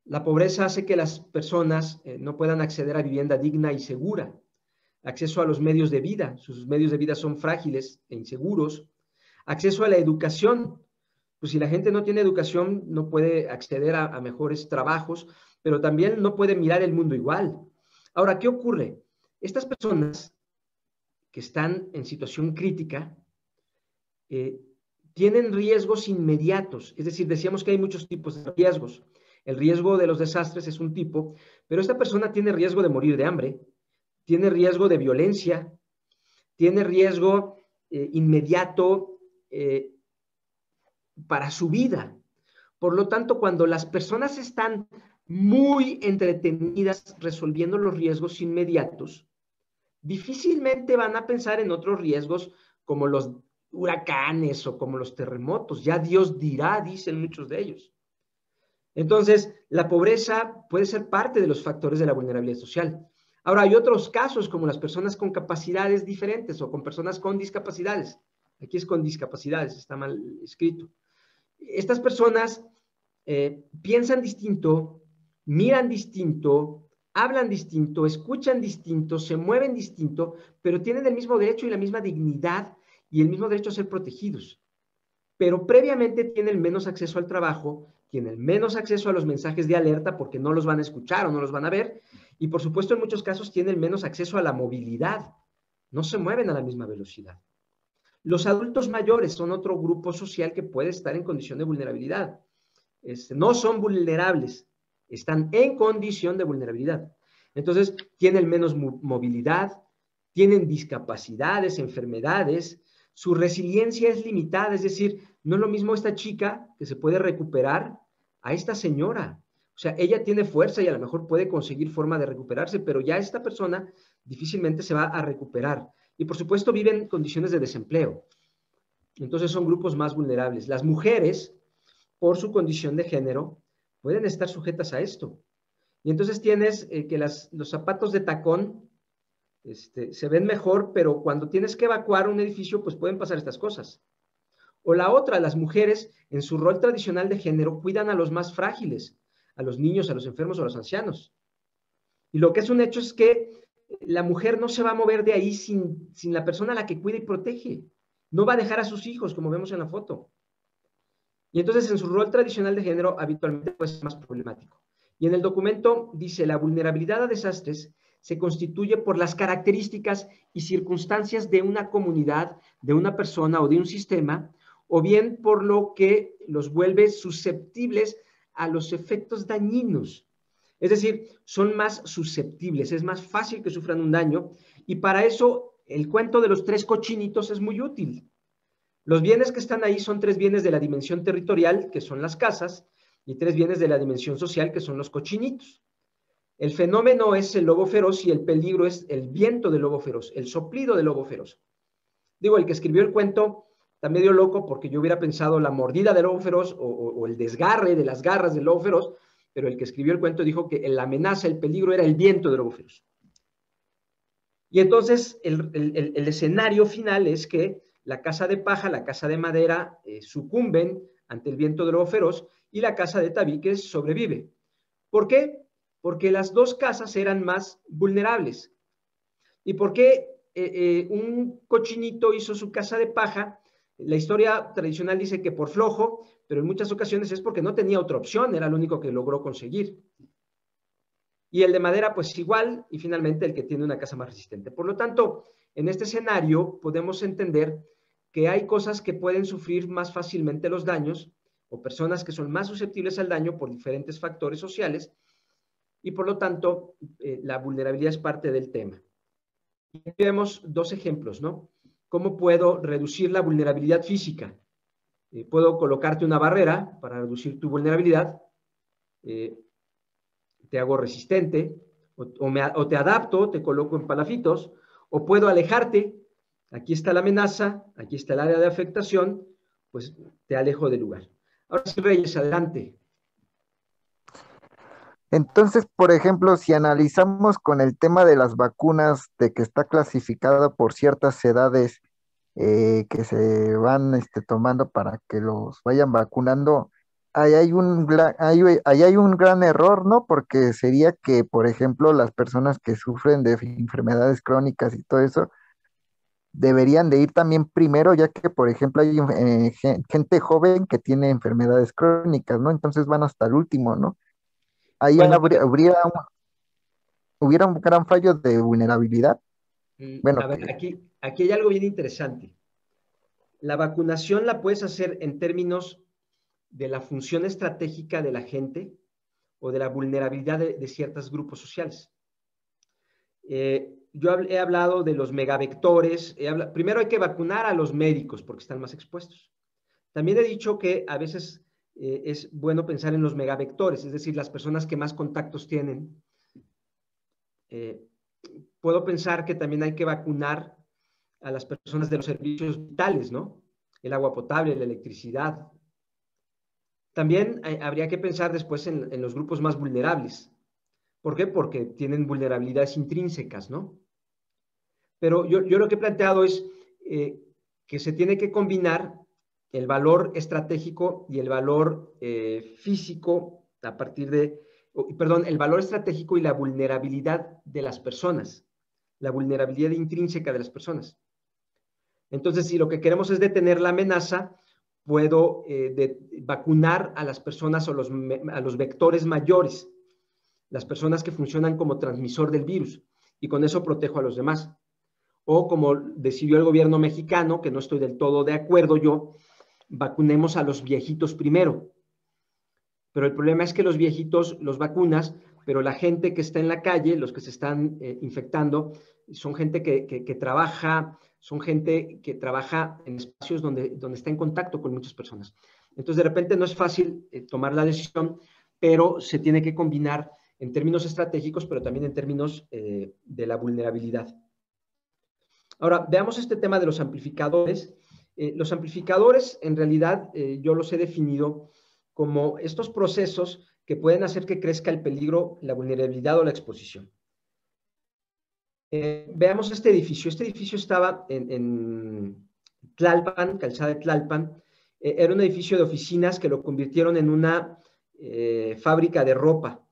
la pobreza hace que las personas eh, no puedan acceder a vivienda digna y segura, acceso a los medios de vida, sus medios de vida son frágiles e inseguros, acceso a la educación, pues si la gente no tiene educación no puede acceder a, mejores trabajos, pero también no puede mirar el mundo igual. Ahora, ¿qué ocurre? Estas personas que están en situación crítica eh, tienen riesgos inmediatos, es decir, decíamos que hay muchos tipos de riesgos. El riesgo de los desastres es un tipo, pero esta persona tiene riesgo de morir de hambre, tiene riesgo de violencia, tiene riesgo eh, inmediato eh, para su vida. Por lo tanto, cuando las personas están muy entretenidas resolviendo los riesgos inmediatos, difícilmente van a pensar en otros riesgos como los huracanes o como los terremotos. Ya Dios dirá, dicen muchos de ellos. Entonces, la pobreza puede ser parte de los factores de la vulnerabilidad social. Ahora, hay otros casos como las personas con capacidades diferentes o con personas con discapacidades. Aquí es con discapacidades, está mal escrito. Estas personas eh, piensan distinto, miran distinto, hablan distinto, escuchan distinto, se mueven distinto, pero tienen el mismo derecho y la misma dignidad y el mismo derecho a ser protegidos. Pero previamente tienen menos acceso al trabajo tienen menos acceso a los mensajes de alerta porque no los van a escuchar o no los van a ver. Y por supuesto, en muchos casos tienen menos acceso a la movilidad. No se mueven a la misma velocidad. Los adultos mayores son otro grupo social que puede estar en condición de vulnerabilidad. Este, no son vulnerables, están en condición de vulnerabilidad. Entonces, tienen menos movilidad, tienen discapacidades, enfermedades, su resiliencia es limitada, es decir, no es lo mismo esta chica que se puede recuperar a esta señora. O sea, ella tiene fuerza y a lo mejor puede conseguir forma de recuperarse, pero ya esta persona difícilmente se va a recuperar. Y por supuesto viven condiciones de desempleo. Entonces son grupos más vulnerables. Las mujeres por su condición de género, pueden estar sujetas a esto. Y entonces tienes eh, que los zapatos de tacón este, se ven mejor, pero cuando tienes que evacuar un edificio, pues pueden pasar estas cosas. O la otra, las mujeres en su rol tradicional de género cuidan a los más frágiles, a los niños, a los enfermos o a los ancianos. Y lo que es un hecho es que la mujer no se va a mover de ahí sin, sin la persona a la que cuida y protege. No va a dejar a sus hijos, como vemos en la foto. Y entonces en su rol tradicional de género habitualmente puede ser más problemático. Y en el documento dice, la vulnerabilidad a desastres se constituye por las características y circunstancias de una comunidad, de una persona o de un sistema, o bien por lo que los vuelve susceptibles a los efectos dañinos. Es decir, son más susceptibles, es más fácil que sufran un daño y para eso el cuento de los tres cochinitos es muy útil. Los bienes que están ahí son tres bienes de la dimensión territorial, que son las casas, y tres bienes de la dimensión social, que son los cochinitos. El fenómeno es el lobo feroz y el peligro es el viento del lobo feroz, el soplido del lobo feroz. Digo, el que escribió el cuento está medio loco porque yo hubiera pensado la mordida del lobo feroz o, el desgarre de las garras del lobo feroz, pero el que escribió el cuento dijo que la amenaza, el peligro era el viento del lobo feroz. Y entonces el, escenario final es que la casa de paja, la casa de madera eh, sucumben ante el viento del lobo feroz y la casa de tabiques sobrevive. ¿Por qué? Porque las dos casas eran más vulnerables. ¿Y por qué eh, eh, un cochinito hizo su casa de paja la historia tradicional dice que por flojo, pero en muchas ocasiones es porque no tenía otra opción, era lo único que logró conseguir. Y el de madera, pues igual, y finalmente el que tiene una casa más resistente. Por lo tanto, en este escenario podemos entender que hay cosas que pueden sufrir más fácilmente los daños o personas que son más susceptibles al daño por diferentes factores sociales y por lo tanto eh, la vulnerabilidad es parte del tema. Y vemos dos ejemplos, ¿no? ¿Cómo puedo reducir la vulnerabilidad física? Eh, puedo colocarte una barrera para reducir tu vulnerabilidad, eh, te hago resistente, o, te adapto, te coloco en palafitos, o puedo alejarte, aquí está la amenaza, aquí está el área de afectación, pues te alejo del lugar. Ahora sí, Reyes, adelante. Entonces, por ejemplo, si analizamos con el tema de las vacunas, de que está clasificada por ciertas edades eh, que se van este, tomando para que los vayan vacunando, ahí hay, un, ahí, hay un gran error, ¿no? Porque sería que, por ejemplo, las personas que sufren de enfermedades crónicas y todo eso, deberían de ir también primero, ya que, por ejemplo, hay eh, gente joven que tiene enfermedades crónicas, ¿no? Entonces van hasta el último, ¿no? Ahí habría, hubiera un gran fallo de vulnerabilidad. Mm, bueno, a ver, aquí, aquí hay algo bien interesante. La vacunación la puedes hacer en términos de la función estratégica de la gente o de la vulnerabilidad de, ciertos grupos sociales. Eh, yo he hablado de los megavectores. primero hay que vacunar a los médicos porque están más expuestos. También he dicho que a veces eh, es bueno pensar en los megavectores, es decir, las personas que más contactos tienen. Eh, puedo pensar que también hay que vacunar a las personas de los servicios vitales, ¿no? El agua potable, la electricidad. También habría que pensar después en, los grupos más vulnerables. ¿Por qué? Porque tienen vulnerabilidades intrínsecas, ¿no? Pero yo, lo que he planteado es eh, que se tiene que combinar el valor estratégico y el valor eh, físico a partir de, perdón, el valor estratégico y la vulnerabilidad de las personas, la vulnerabilidad intrínseca de las personas. Entonces, si lo que queremos es detener la amenaza, puedo eh, vacunar a las personas o los, a los vectores mayores, las personas que funcionan como transmisor del virus, y con eso protejo a los demás. O como decidió el gobierno mexicano, que no estoy del todo de acuerdo yo, vacunemos a los viejitos primero. Pero el problema es que los viejitos los vacunas, pero la gente que está en la calle, los que se están eh, infectando, son gente que, trabaja, son gente que trabaja en espacios donde, donde está en contacto con muchas personas. Entonces, de repente no es fácil eh, tomar la decisión, pero se tiene que combinar en términos estratégicos, pero también en términos eh, de la vulnerabilidad. Ahora, veamos este tema de los amplificadores eh, los amplificadores, en realidad, eh, yo los he definido como estos procesos que pueden hacer que crezca el peligro, la vulnerabilidad o la exposición. Eh, veamos este edificio. Este edificio estaba en, Tlalpan, calzada de Tlalpan. Era un edificio de oficinas que lo convirtieron en una fábrica de ropa.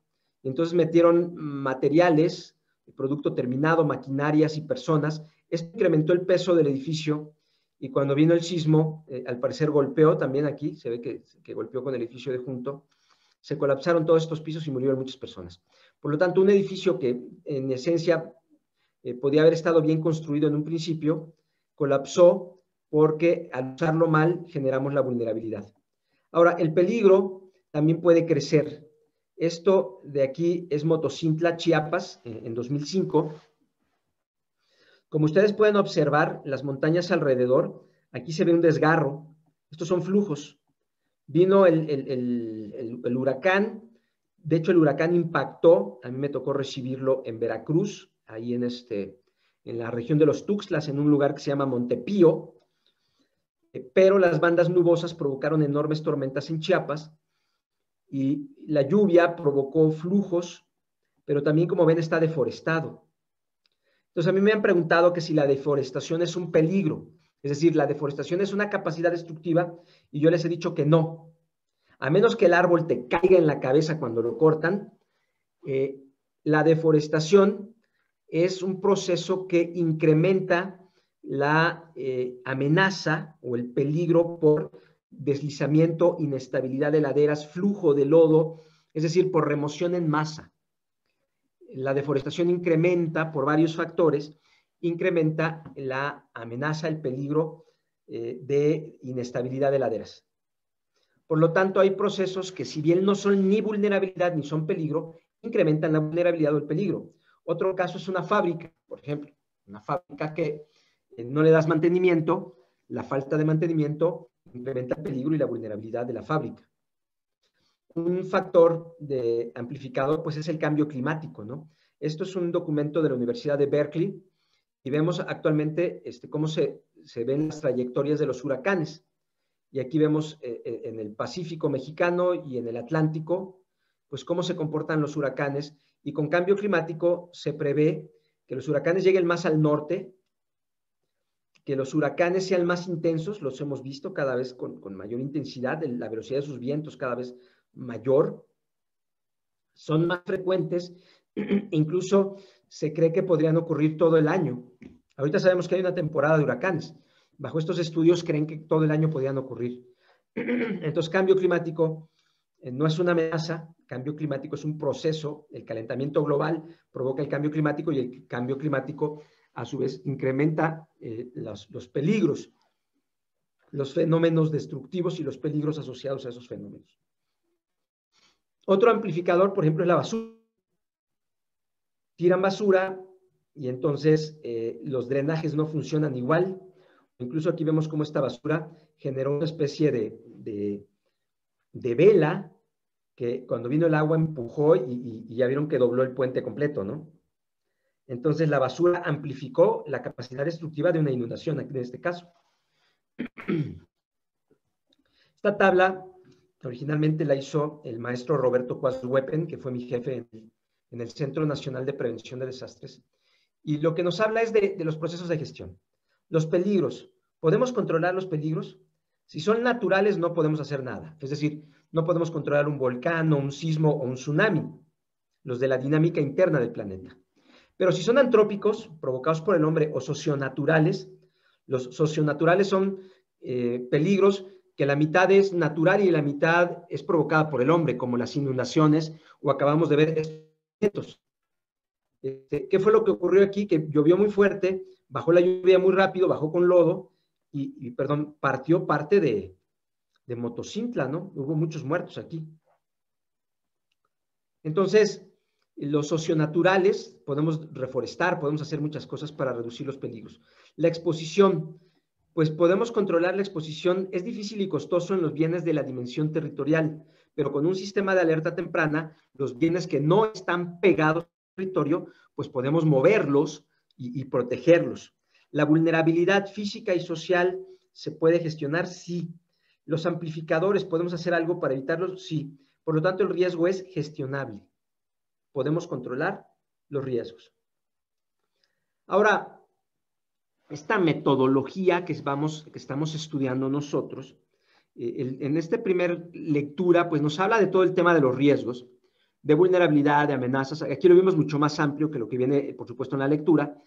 Entonces metieron materiales, producto terminado, maquinarias y personas. Esto incrementó el peso del edificio y cuando vino el sismo, al parecer golpeó también aquí, se ve que, golpeó con el edificio de junto, se colapsaron todos estos pisos y murieron muchas personas. Por lo tanto, un edificio que en esencia eh, podía haber estado bien construido en un principio, colapsó porque al usarlo mal generamos la vulnerabilidad. Ahora, el peligro también puede crecer. Esto de aquí es Motocintla, Chiapas, en 2005. Como ustedes pueden observar, las montañas alrededor, aquí se ve un desgarro. Estos son flujos. Vino el, huracán, de hecho el huracán impactó, a mí me tocó recibirlo en Veracruz, ahí en, este, en la región de los Tuxtlas, en un lugar que se llama Montepío, eh, pero las bandas nubosas provocaron enormes tormentas en Chiapas y la lluvia provocó flujos, pero también, como ven, está deforestado. Entonces, a mí me han preguntado que si la deforestación es un peligro, es decir, la deforestación es una capacidad destructiva, y yo les he dicho que no. A menos que el árbol te caiga en la cabeza cuando lo cortan, eh, la deforestación es un proceso que incrementa la eh, amenaza o el peligro por deslizamiento, inestabilidad de laderas, flujo de lodo, es decir, por remoción en masa. La deforestación incrementa por varios factores, incrementa la amenaza, el peligro eh, de inestabilidad de laderas. Por lo tanto, hay procesos que si bien no son ni vulnerabilidad ni son peligro, incrementan la vulnerabilidad o el peligro. Otro caso es una fábrica, por ejemplo, una fábrica que eh, no le das mantenimiento, la falta de mantenimiento incrementa el peligro y la vulnerabilidad de la fábrica. Un factor de amplificador, pues, es el cambio climático, ¿no? Esto es un documento de la Universidad de Berkeley y vemos actualmente este, cómo se, ven las trayectorias de los huracanes. Y aquí vemos eh, eh, en el Pacífico mexicano y en el Atlántico, pues cómo se comportan los huracanes y con cambio climático se prevé que los huracanes lleguen más al norte, que los huracanes sean más intensos, los hemos visto cada vez con, mayor intensidad, la velocidad de sus vientos cada vez mayor, son más frecuentes, incluso se cree que podrían ocurrir todo el año. Ahorita sabemos que hay una temporada de huracanes. Bajo estos estudios creen que todo el año podrían ocurrir. Entonces, cambio climático eh, no es una amenaza, cambio climático es un proceso, el calentamiento global provoca el cambio climático y el cambio climático a su vez incrementa eh, los, peligros, los fenómenos destructivos y los peligros asociados a esos fenómenos. Otro amplificador, por ejemplo, es la basura. Tiran basura y entonces eh, los drenajes no funcionan igual. Incluso aquí vemos cómo esta basura generó una especie de, de vela que cuando vino el agua empujó y, ya vieron que dobló el puente completo, ¿no? Entonces la basura amplificó la capacidad destructiva de una inundación, en este caso. Esta tabla originalmente la hizo el maestro Roberto Weppen, que fue mi jefe en, el Centro Nacional de Prevención de Desastres. Y lo que nos habla es de, los procesos de gestión. Los peligros. ¿Podemos controlar los peligros? Si son naturales, no podemos hacer nada. Es decir, no podemos controlar un volcán o un sismo o un tsunami, los de la dinámica interna del planeta. Pero si son antrópicos, provocados por el hombre, o socionaturales, los socionaturales son eh, peligros que la mitad es natural y la mitad es provocada por el hombre, como las inundaciones o acabamos de ver estos. Este, ¿Qué fue lo que ocurrió aquí? Que llovió muy fuerte, bajó la lluvia muy rápido, bajó con lodo y perdón, partió parte de, de Motocintla, ¿no? Hubo muchos muertos aquí. Entonces, los socionaturales, podemos reforestar, podemos hacer muchas cosas para reducir los peligros. La exposición, pues podemos controlar la exposición, es difícil y costoso en los bienes de la dimensión territorial, pero con un sistema de alerta temprana, los bienes que no están pegados al territorio, pues podemos moverlos y, y protegerlos. La vulnerabilidad física y social se puede gestionar, sí, Los amplificadores, ¿podemos hacer algo para evitarlos? Sí. Por lo tanto, el riesgo es gestionable. Podemos controlar los riesgos. Ahora, esta metodología que, vamos, que estamos estudiando nosotros, eh, en esta primera lectura, pues nos habla de todo el tema de los riesgos, de vulnerabilidad, de amenazas. Aquí lo vimos mucho más amplio que lo que viene, por supuesto, en la lectura,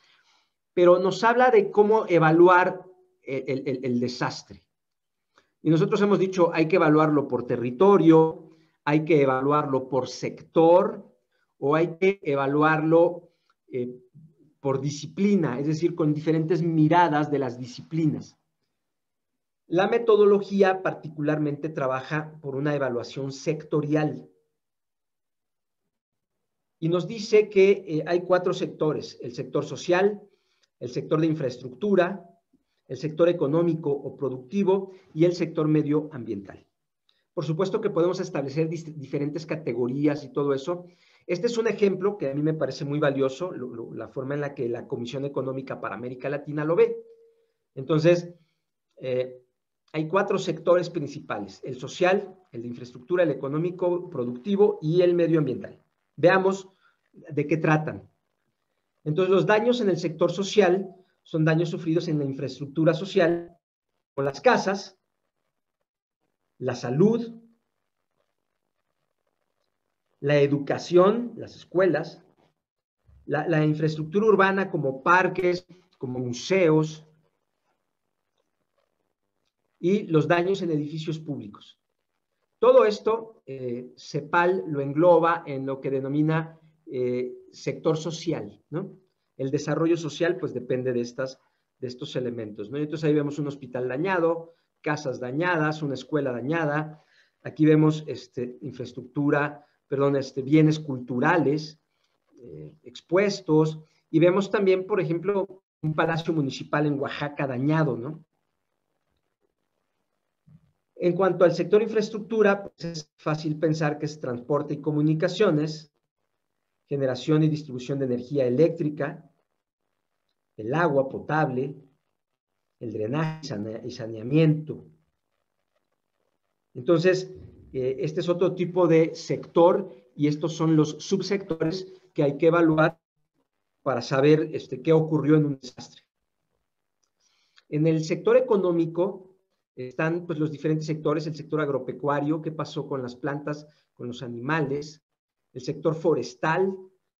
pero nos habla de cómo evaluar el, desastre. Y nosotros hemos dicho, hay que evaluarlo por territorio, hay que evaluarlo por sector o hay que evaluarlo eh, por disciplina, es decir, con diferentes miradas de las disciplinas. La metodología particularmente trabaja por una evaluación sectorial y nos dice que eh, hay cuatro sectores, el sector social, el sector de infraestructura, el sector económico o productivo y el sector medioambiental. Por supuesto que podemos establecer diferentes categorías y todo eso. Este es un ejemplo que a mí me parece muy valioso, la forma en la que la Comisión Económica para América Latina lo ve. Entonces, eh, hay cuatro sectores principales, el social, el de infraestructura, el económico, productivo y el medioambiental. Veamos de qué tratan. Entonces, los daños en el sector social son daños sufridos en la infraestructura social, con las casas, la salud, la educación, las escuelas, la, infraestructura urbana como parques, como museos y los daños en edificios públicos. Todo esto, eh, CEPAL lo engloba en lo que denomina eh, sector social, ¿no? El desarrollo social, pues depende de, estas, de estos elementos. Entonces ahí vemos un hospital dañado, casas dañadas, una escuela dañada. Aquí vemos este, infraestructura, perdón, este, bienes culturales eh, expuestos. Y vemos también, por ejemplo, un palacio municipal en Oaxaca dañado, ¿no? En cuanto al sector infraestructura, pues es fácil pensar que es transporte y comunicaciones, generación y distribución de energía eléctrica, el agua potable, el drenaje y saneamiento. Entonces, eh, este es otro tipo de sector y estos son los subsectores que hay que evaluar para saber este, qué ocurrió en un desastre. En el sector económico están pues, los diferentes sectores, el sector agropecuario, qué pasó con las plantas, con los animales, el sector forestal,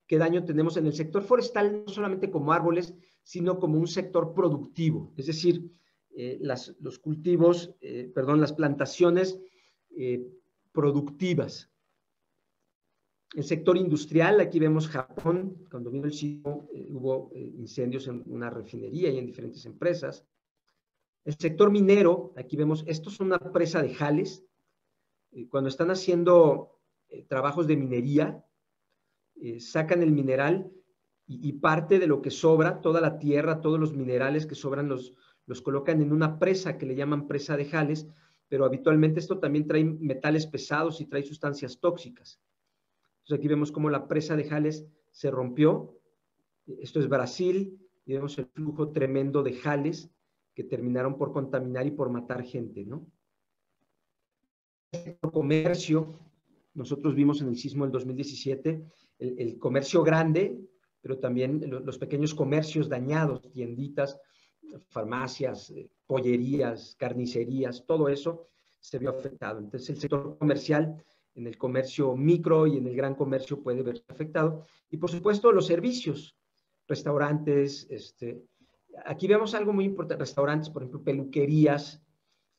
qué daño tenemos en el sector forestal, no solamente como árboles, sino como un sector productivo, es decir, eh, los cultivos, eh, perdón, las plantaciones productivas. El sector industrial, aquí vemos Japón, cuando vino el sismo hubo incendios en una refinería y en diferentes empresas. El sector minero, aquí vemos, esto es una presa de jales. cuando están haciendo trabajos de minería, sacan el mineral y, parte de lo que sobra, toda la tierra, todos los minerales que sobran los, los colocan en una presa que le llaman presa de Jales, pero habitualmente esto también trae metales pesados y trae sustancias tóxicas. Entonces aquí vemos cómo la presa de Jales se rompió. Esto es Brasil y vemos el flujo tremendo de Jales que terminaron por contaminar y por matar gente, ¿no? El comercio, nosotros vimos en el sismo del 2017, el, el comercio grande pero también los pequeños comercios dañados, tienditas, farmacias, eh, pollerías, carnicerías, todo eso se vio afectado. Entonces el sector comercial en el comercio micro y en el gran comercio puede verse afectado. Y por supuesto los servicios, restaurantes, este, aquí vemos algo muy importante, restaurantes, por ejemplo, peluquerías,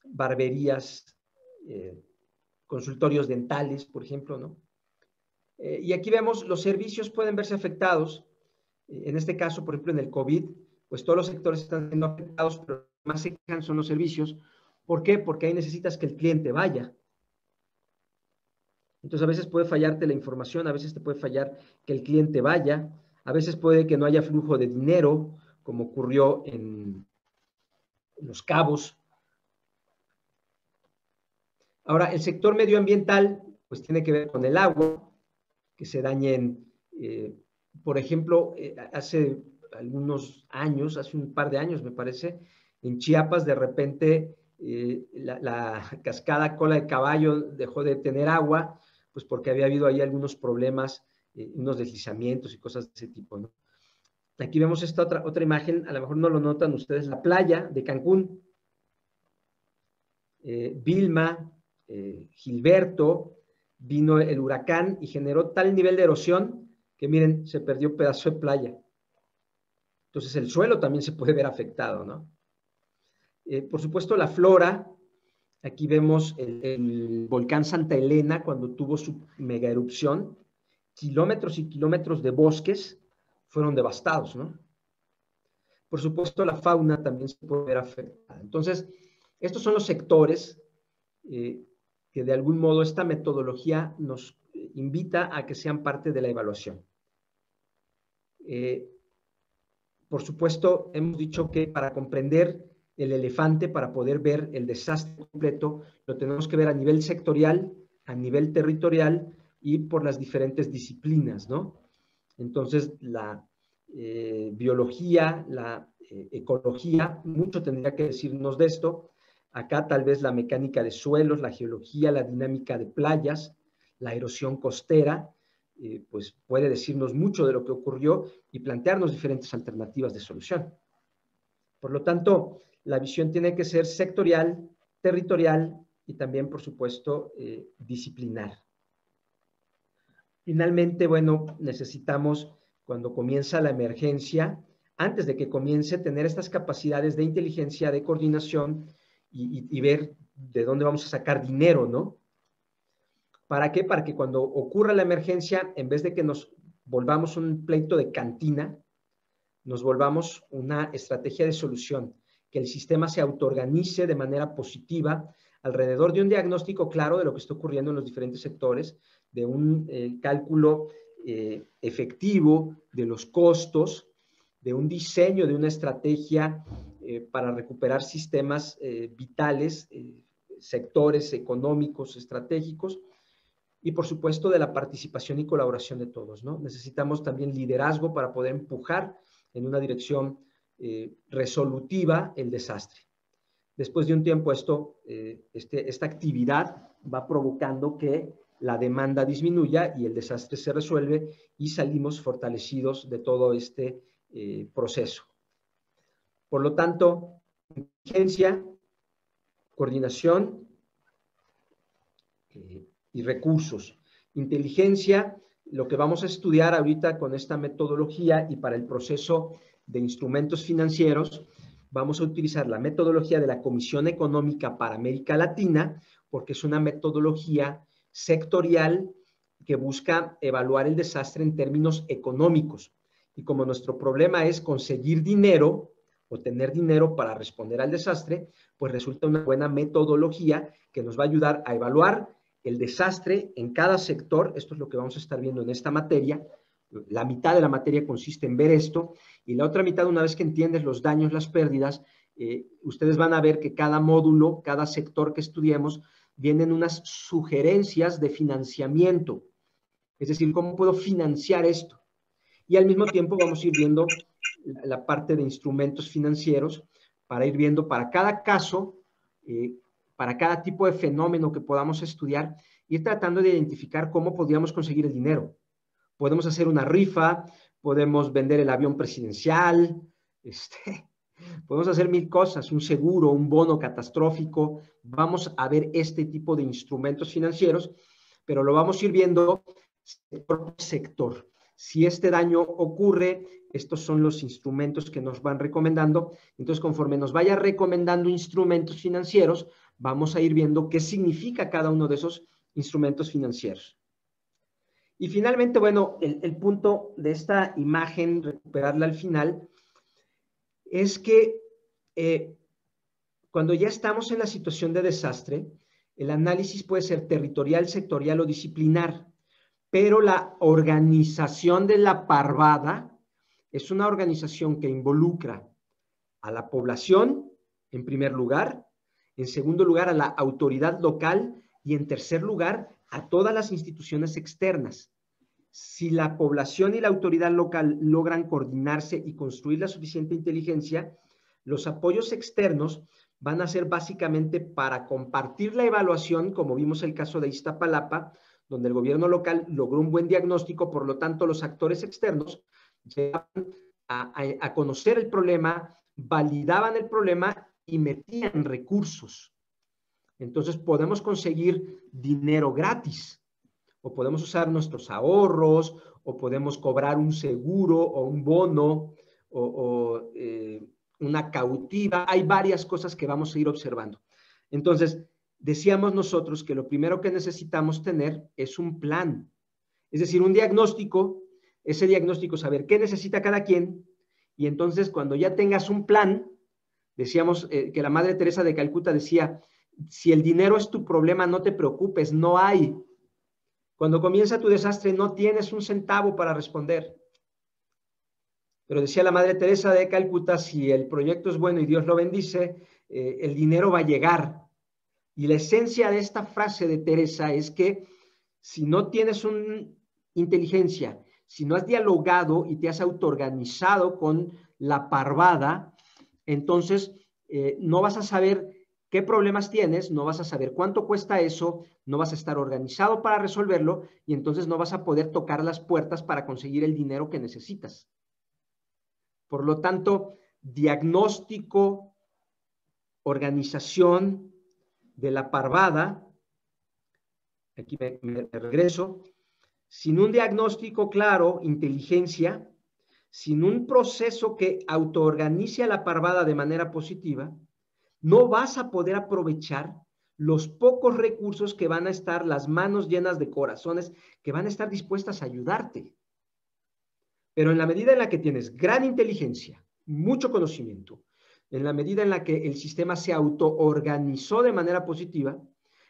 barberías, eh, consultorios dentales, por ejemplo, ¿no? Eh, y aquí vemos los servicios pueden verse afectados en este caso, por ejemplo, en el COVID, pues todos los sectores están siendo afectados, pero más se quejan son los servicios. ¿Por qué? Porque ahí necesitas que el cliente vaya. Entonces, a veces puede fallarte la información, a veces te puede fallar que el cliente vaya, a veces puede que no haya flujo de dinero, como ocurrió en, Los Cabos. Ahora, el sector medioambiental, pues tiene que ver con el agua, que se dañen eh, por ejemplo, eh, hace algunos años, hace un par de años me parece, en Chiapas de repente eh, la, cascada cola de caballo dejó de tener agua, pues porque había habido ahí algunos problemas, eh, unos deslizamientos y cosas de ese tipo, ¿no? Aquí vemos esta otra, otra imagen, a lo mejor no lo notan ustedes, la playa de Cancún. Eh, Vilma, Gilberto, vino el huracán y generó tal nivel de erosión que miren, se perdió pedazo de playa. Entonces el suelo también se puede ver afectado, ¿no? Eh, por supuesto, la flora, aquí vemos el, volcán Santa Elena cuando tuvo su mega erupción, kilómetros y kilómetros de bosques fueron devastados, ¿no? Por supuesto, la fauna también se puede ver afectada. Entonces, estos son los sectores eh, que de algún modo esta metodología nos invita a que sean parte de la evaluación. Eh, por supuesto, hemos dicho que para comprender el elefante para poder ver el desastre completo, lo tenemos que ver a nivel sectorial, a nivel territorial y por las diferentes disciplinas, ¿no? Entonces, la eh, biología, la eh, ecología, mucho tendría que decirnos de esto. Acá tal vez la mecánica de suelos, la geología, la dinámica de playas, la erosión costera, eh, pues puede decirnos mucho de lo que ocurrió y plantearnos diferentes alternativas de solución. Por lo tanto, la visión tiene que ser sectorial, territorial y también, por supuesto, eh, disciplinar. Finalmente, bueno, necesitamos, cuando comienza la emergencia, antes de que comience, tener estas capacidades de inteligencia, de coordinación y, y ver de dónde vamos a sacar dinero, ¿no? ¿Para qué? Para que cuando ocurra la emergencia, en vez de que nos volvamos un pleito de cantina, nos volvamos una estrategia de solución que el sistema se autoorganice de manera positiva alrededor de un diagnóstico claro de lo que está ocurriendo en los diferentes sectores, de un eh, cálculo eh, efectivo de los costos, de un diseño de una estrategia eh, para recuperar sistemas vitales, sectores económicos, estratégicos, y por supuesto de la participación y colaboración de todos. ¿no? Necesitamos también liderazgo para poder empujar en una dirección eh, resolutiva el desastre. Después de un tiempo, esto, eh, este, esta actividad va provocando que la demanda disminuya y el desastre se resuelve y salimos fortalecidos de todo este eh, proceso. Por lo tanto, inteligencia, coordinación y recursos. Inteligencia, lo que vamos a estudiar ahorita con esta metodología y para el proceso de instrumentos financieros, vamos a utilizar la metodología de la Comisión Económica para América Latina, porque es una metodología sectorial que busca evaluar el desastre en términos económicos. Y como nuestro problema es conseguir dinero o tener dinero para responder al desastre, pues resulta una buena metodología que nos va a ayudar a evaluar el desastre en cada sector. Esto es lo que vamos a estar viendo en esta materia la mitad de la materia consiste en ver esto y la otra mitad, una vez que entiendes los daños, las pérdidas, eh, ustedes van a ver que cada módulo, cada sector que estudiemos, vienen unas sugerencias de financiamiento. Es decir, ¿cómo puedo financiar esto? Y al mismo tiempo vamos a ir viendo la, parte de instrumentos financieros para ir viendo para cada caso, eh, para cada tipo de fenómeno que podamos estudiar, ir tratando de identificar cómo podríamos conseguir el dinero podemos hacer una rifa, podemos vender el avión presidencial, este, podemos hacer mil cosas, un seguro, un bono catastrófico, vamos a ver este tipo de instrumentos financieros, pero lo vamos a ir viendo sector por sector. Si este daño ocurre, estos son los instrumentos que nos van recomendando. Entonces, conforme nos vaya recomendando instrumentos financieros, vamos a ir viendo qué significa cada uno de esos instrumentos financieros. Y finalmente, bueno, el, punto de esta imagen, recuperarla al final, es que eh, cuando ya estamos en la situación de desastre, el análisis puede ser territorial, sectorial o disciplinar, pero la organización de la parvada es una organización que involucra a la población, en primer lugar, en segundo lugar, a la autoridad local y en tercer lugar, a todas las instituciones externas. Si la población y la autoridad local logran coordinarse y construir la suficiente inteligencia, los apoyos externos van a ser básicamente para compartir la evaluación, como vimos el caso de Iztapalapa, donde el gobierno local logró un buen diagnóstico, por lo tanto los actores externos llegaban a, conocer el problema, validaban el problema y metían recursos. Entonces podemos conseguir dinero gratis o podemos usar nuestros ahorros o podemos cobrar un seguro o un bono o, eh, una cautiva. Hay varias cosas que vamos a ir observando. Entonces, decíamos nosotros que lo primero que necesitamos tener es un plan, es decir, un diagnóstico, ese diagnóstico, saber qué necesita cada quien, y entonces cuando ya tengas un plan, decíamos eh, que la Madre Teresa de Calcuta decía, si el dinero es tu problema, no te preocupes, no hay. Cuando comienza tu desastre, no tienes un centavo para responder. Pero decía la Madre Teresa de Calcuta, si el proyecto es bueno y Dios lo bendice, eh, el dinero va a llegar. Y la esencia de esta frase de Teresa es que si no tienes una inteligencia, si no has dialogado y te has autoorganizado con la parvada, entonces eh, no vas a saber qué problemas tienes, no vas a saber cuánto cuesta eso, no vas a estar organizado para resolverlo y entonces no vas a poder tocar las puertas para conseguir el dinero que necesitas. Por lo tanto, diagnóstico, organización de la parvada, aquí me, regreso, sin un diagnóstico claro, inteligencia, sin un proceso que autoorganice a la parvada de manera positiva, no vas a poder aprovechar los pocos recursos que van a estar, las manos llenas de corazones, que van a estar dispuestas a ayudarte. Pero en la medida en la que tienes gran inteligencia, mucho conocimiento, en la medida en la que el sistema se autoorganizó de manera positiva,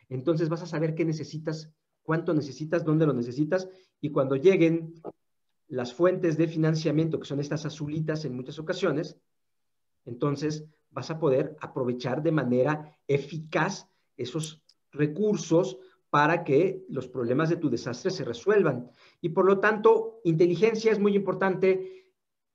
entonces vas a saber qué necesitas, cuánto necesitas, dónde lo necesitas, y cuando lleguen las fuentes de financiamiento, que son estas azulitas en muchas ocasiones, entonces vas a poder aprovechar de manera eficaz esos recursos para que los problemas de tu desastre se resuelvan. Y por lo tanto, inteligencia es muy importante,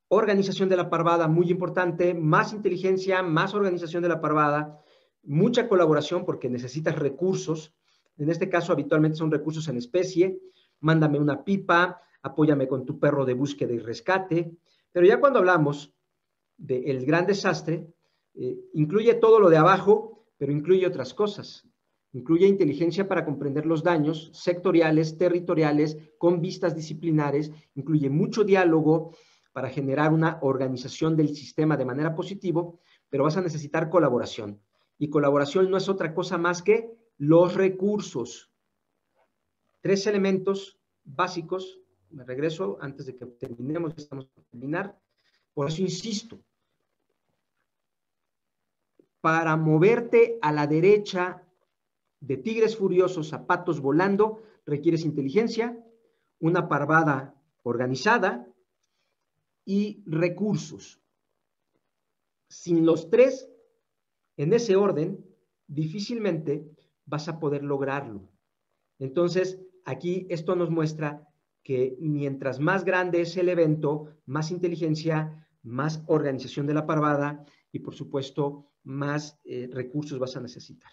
organización de la parvada muy importante, más inteligencia, más organización de la parvada, mucha colaboración porque necesitas recursos. En este caso, habitualmente son recursos en especie. Mándame una pipa, apóyame con tu perro de búsqueda y rescate. Pero ya cuando hablamos del gran desastre, eh, incluye todo lo de abajo, pero incluye otras cosas. Incluye inteligencia para comprender los daños sectoriales, territoriales, con vistas disciplinares. Incluye mucho diálogo para generar una organización del sistema de manera positiva, pero vas a necesitar colaboración. Y colaboración no es otra cosa más que los recursos. Tres elementos básicos. Me regreso antes de que terminemos, estamos terminar. Por eso insisto, para moverte a la derecha de tigres furiosos, zapatos volando, requieres inteligencia, una parvada organizada y recursos. Sin los tres, en ese orden, difícilmente vas a poder lograrlo. Entonces, aquí esto nos muestra que mientras más grande es el evento, más inteligencia, más organización de la parvada y, por supuesto, más eh, recursos vas a necesitar.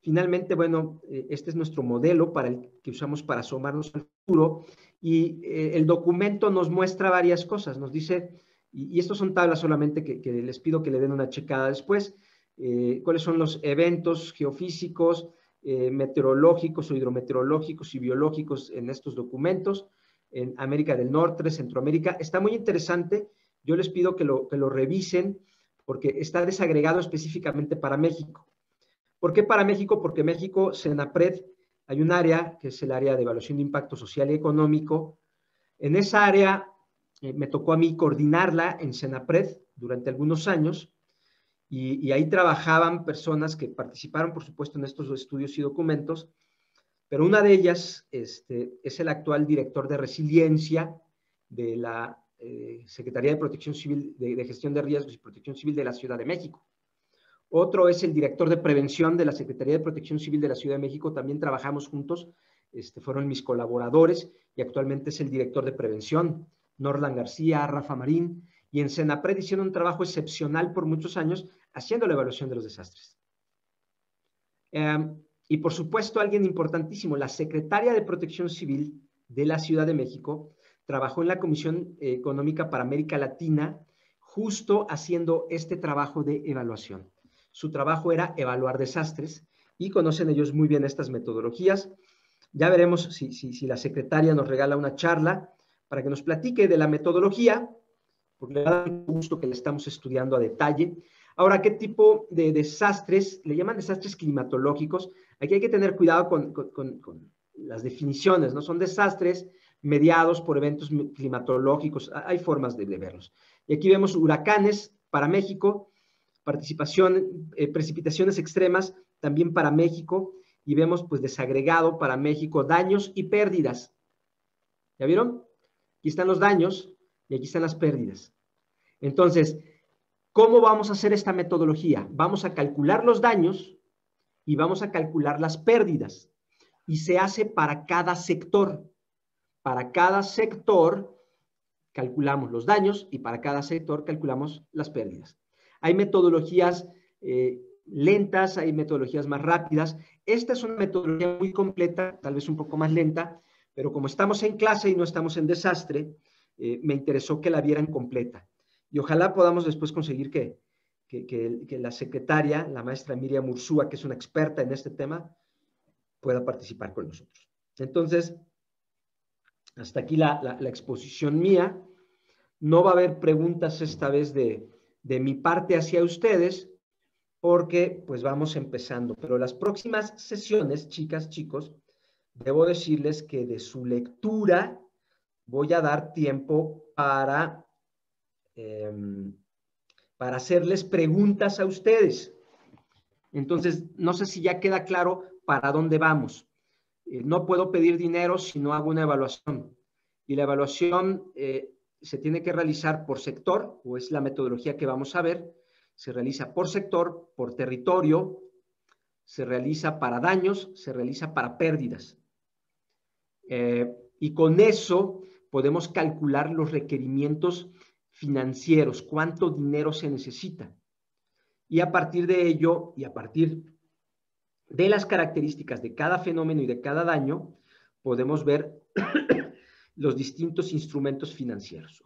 Finalmente, bueno, eh, este es nuestro modelo para el que usamos para asomarnos al futuro y eh, el documento nos muestra varias cosas. Nos dice, y, estos son tablas solamente que, les pido que le den una checada después, cuáles son los eventos geofísicos, meteorológicos o hidrometeorológicos y biológicos en estos documentos, en América del Norte, Centroamérica. Está muy interesante. Yo les pido que lo, que lo revisen porque está desagregado específicamente para México. ¿Por qué para México? Porque México, Senapred, hay un área que es el área de evaluación de impacto social y económico. En esa área eh, me tocó a mí coordinarla en Senapred durante algunos años y, ahí trabajaban personas que participaron, por supuesto, en estos estudios y documentos, pero una de ellas este, es el actual director de resiliencia de la eh, Secretaría de Protección Civil, de Gestión de Riesgos y Protección Civil de la Ciudad de México. Otro es el director de prevención de la Secretaría de Protección Civil de la Ciudad de México. También trabajamos juntos. Este, fueron mis colaboradores y actualmente es el director de prevención, Norlan García, Rafa Marín. y en Senapred hicieron un trabajo excepcional por muchos años haciendo la evaluación de los desastres. Em, y por supuesto, alguien importantísimo, la secretaria de Protección Civil de la Ciudad de México, trabajó en la Comisión Económica para América Latina, justo haciendo este trabajo de evaluación. Su trabajo era evaluar desastres y conocen ellos muy bien estas metodologías. Ya veremos si, si, la secretaria nos regala una charla para que nos platique de la metodología, porque le da gusto que la estamos estudiando a detalle. Ahora, ¿qué tipo de desastres? Le llaman desastres climatológicos. Aquí hay que tener cuidado con, con, las definiciones, ¿no? Son desastres mediados por eventos climatológicos. Hay formas de, verlos. Y aquí vemos huracanes para México, eh, precipitaciones extremas también para México, y vemos pues desagregado para México daños y pérdidas. ¿Ya vieron? Aquí están los daños y aquí están las pérdidas. Entonces, ¿cómo vamos a hacer esta metodología? Vamos a calcular los daños y vamos a calcular las pérdidas. Y se hace para cada sector. Para cada sector calculamos los daños y para cada sector calculamos las pérdidas. Hay metodologías eh, lentas, hay metodologías más rápidas. Esta es una metodología muy completa, tal vez un poco más lenta, pero como estamos en clase y no estamos en desastre, eh, me interesó que la vieran completa. Y ojalá podamos después conseguir que, que, la secretaria, la maestra Miriam Ursúa, que es una experta en este tema, pueda participar con nosotros. Entonces, hasta aquí la, exposición mía. No va a haber preguntas esta vez de, de mi parte hacia ustedes, porque pues vamos empezando. Pero las próximas sesiones, chicas, chicos, debo decirles que de su lectura voy a dar tiempo para, em, para hacerles preguntas a ustedes. Entonces, no sé si ya queda claro para dónde vamos. Eh, no puedo pedir dinero si no hago una evaluación. Y la evaluación eh, se tiene que realizar por sector, o es la metodología que vamos a ver, se realiza por sector, por territorio, se realiza para daños, se realiza para pérdidas. Eh, y con eso podemos calcular los requerimientos financieros, cuánto dinero se necesita. Y a partir de ello, y a partir de las características de cada fenómeno y de cada daño, podemos ver los distintos instrumentos financieros.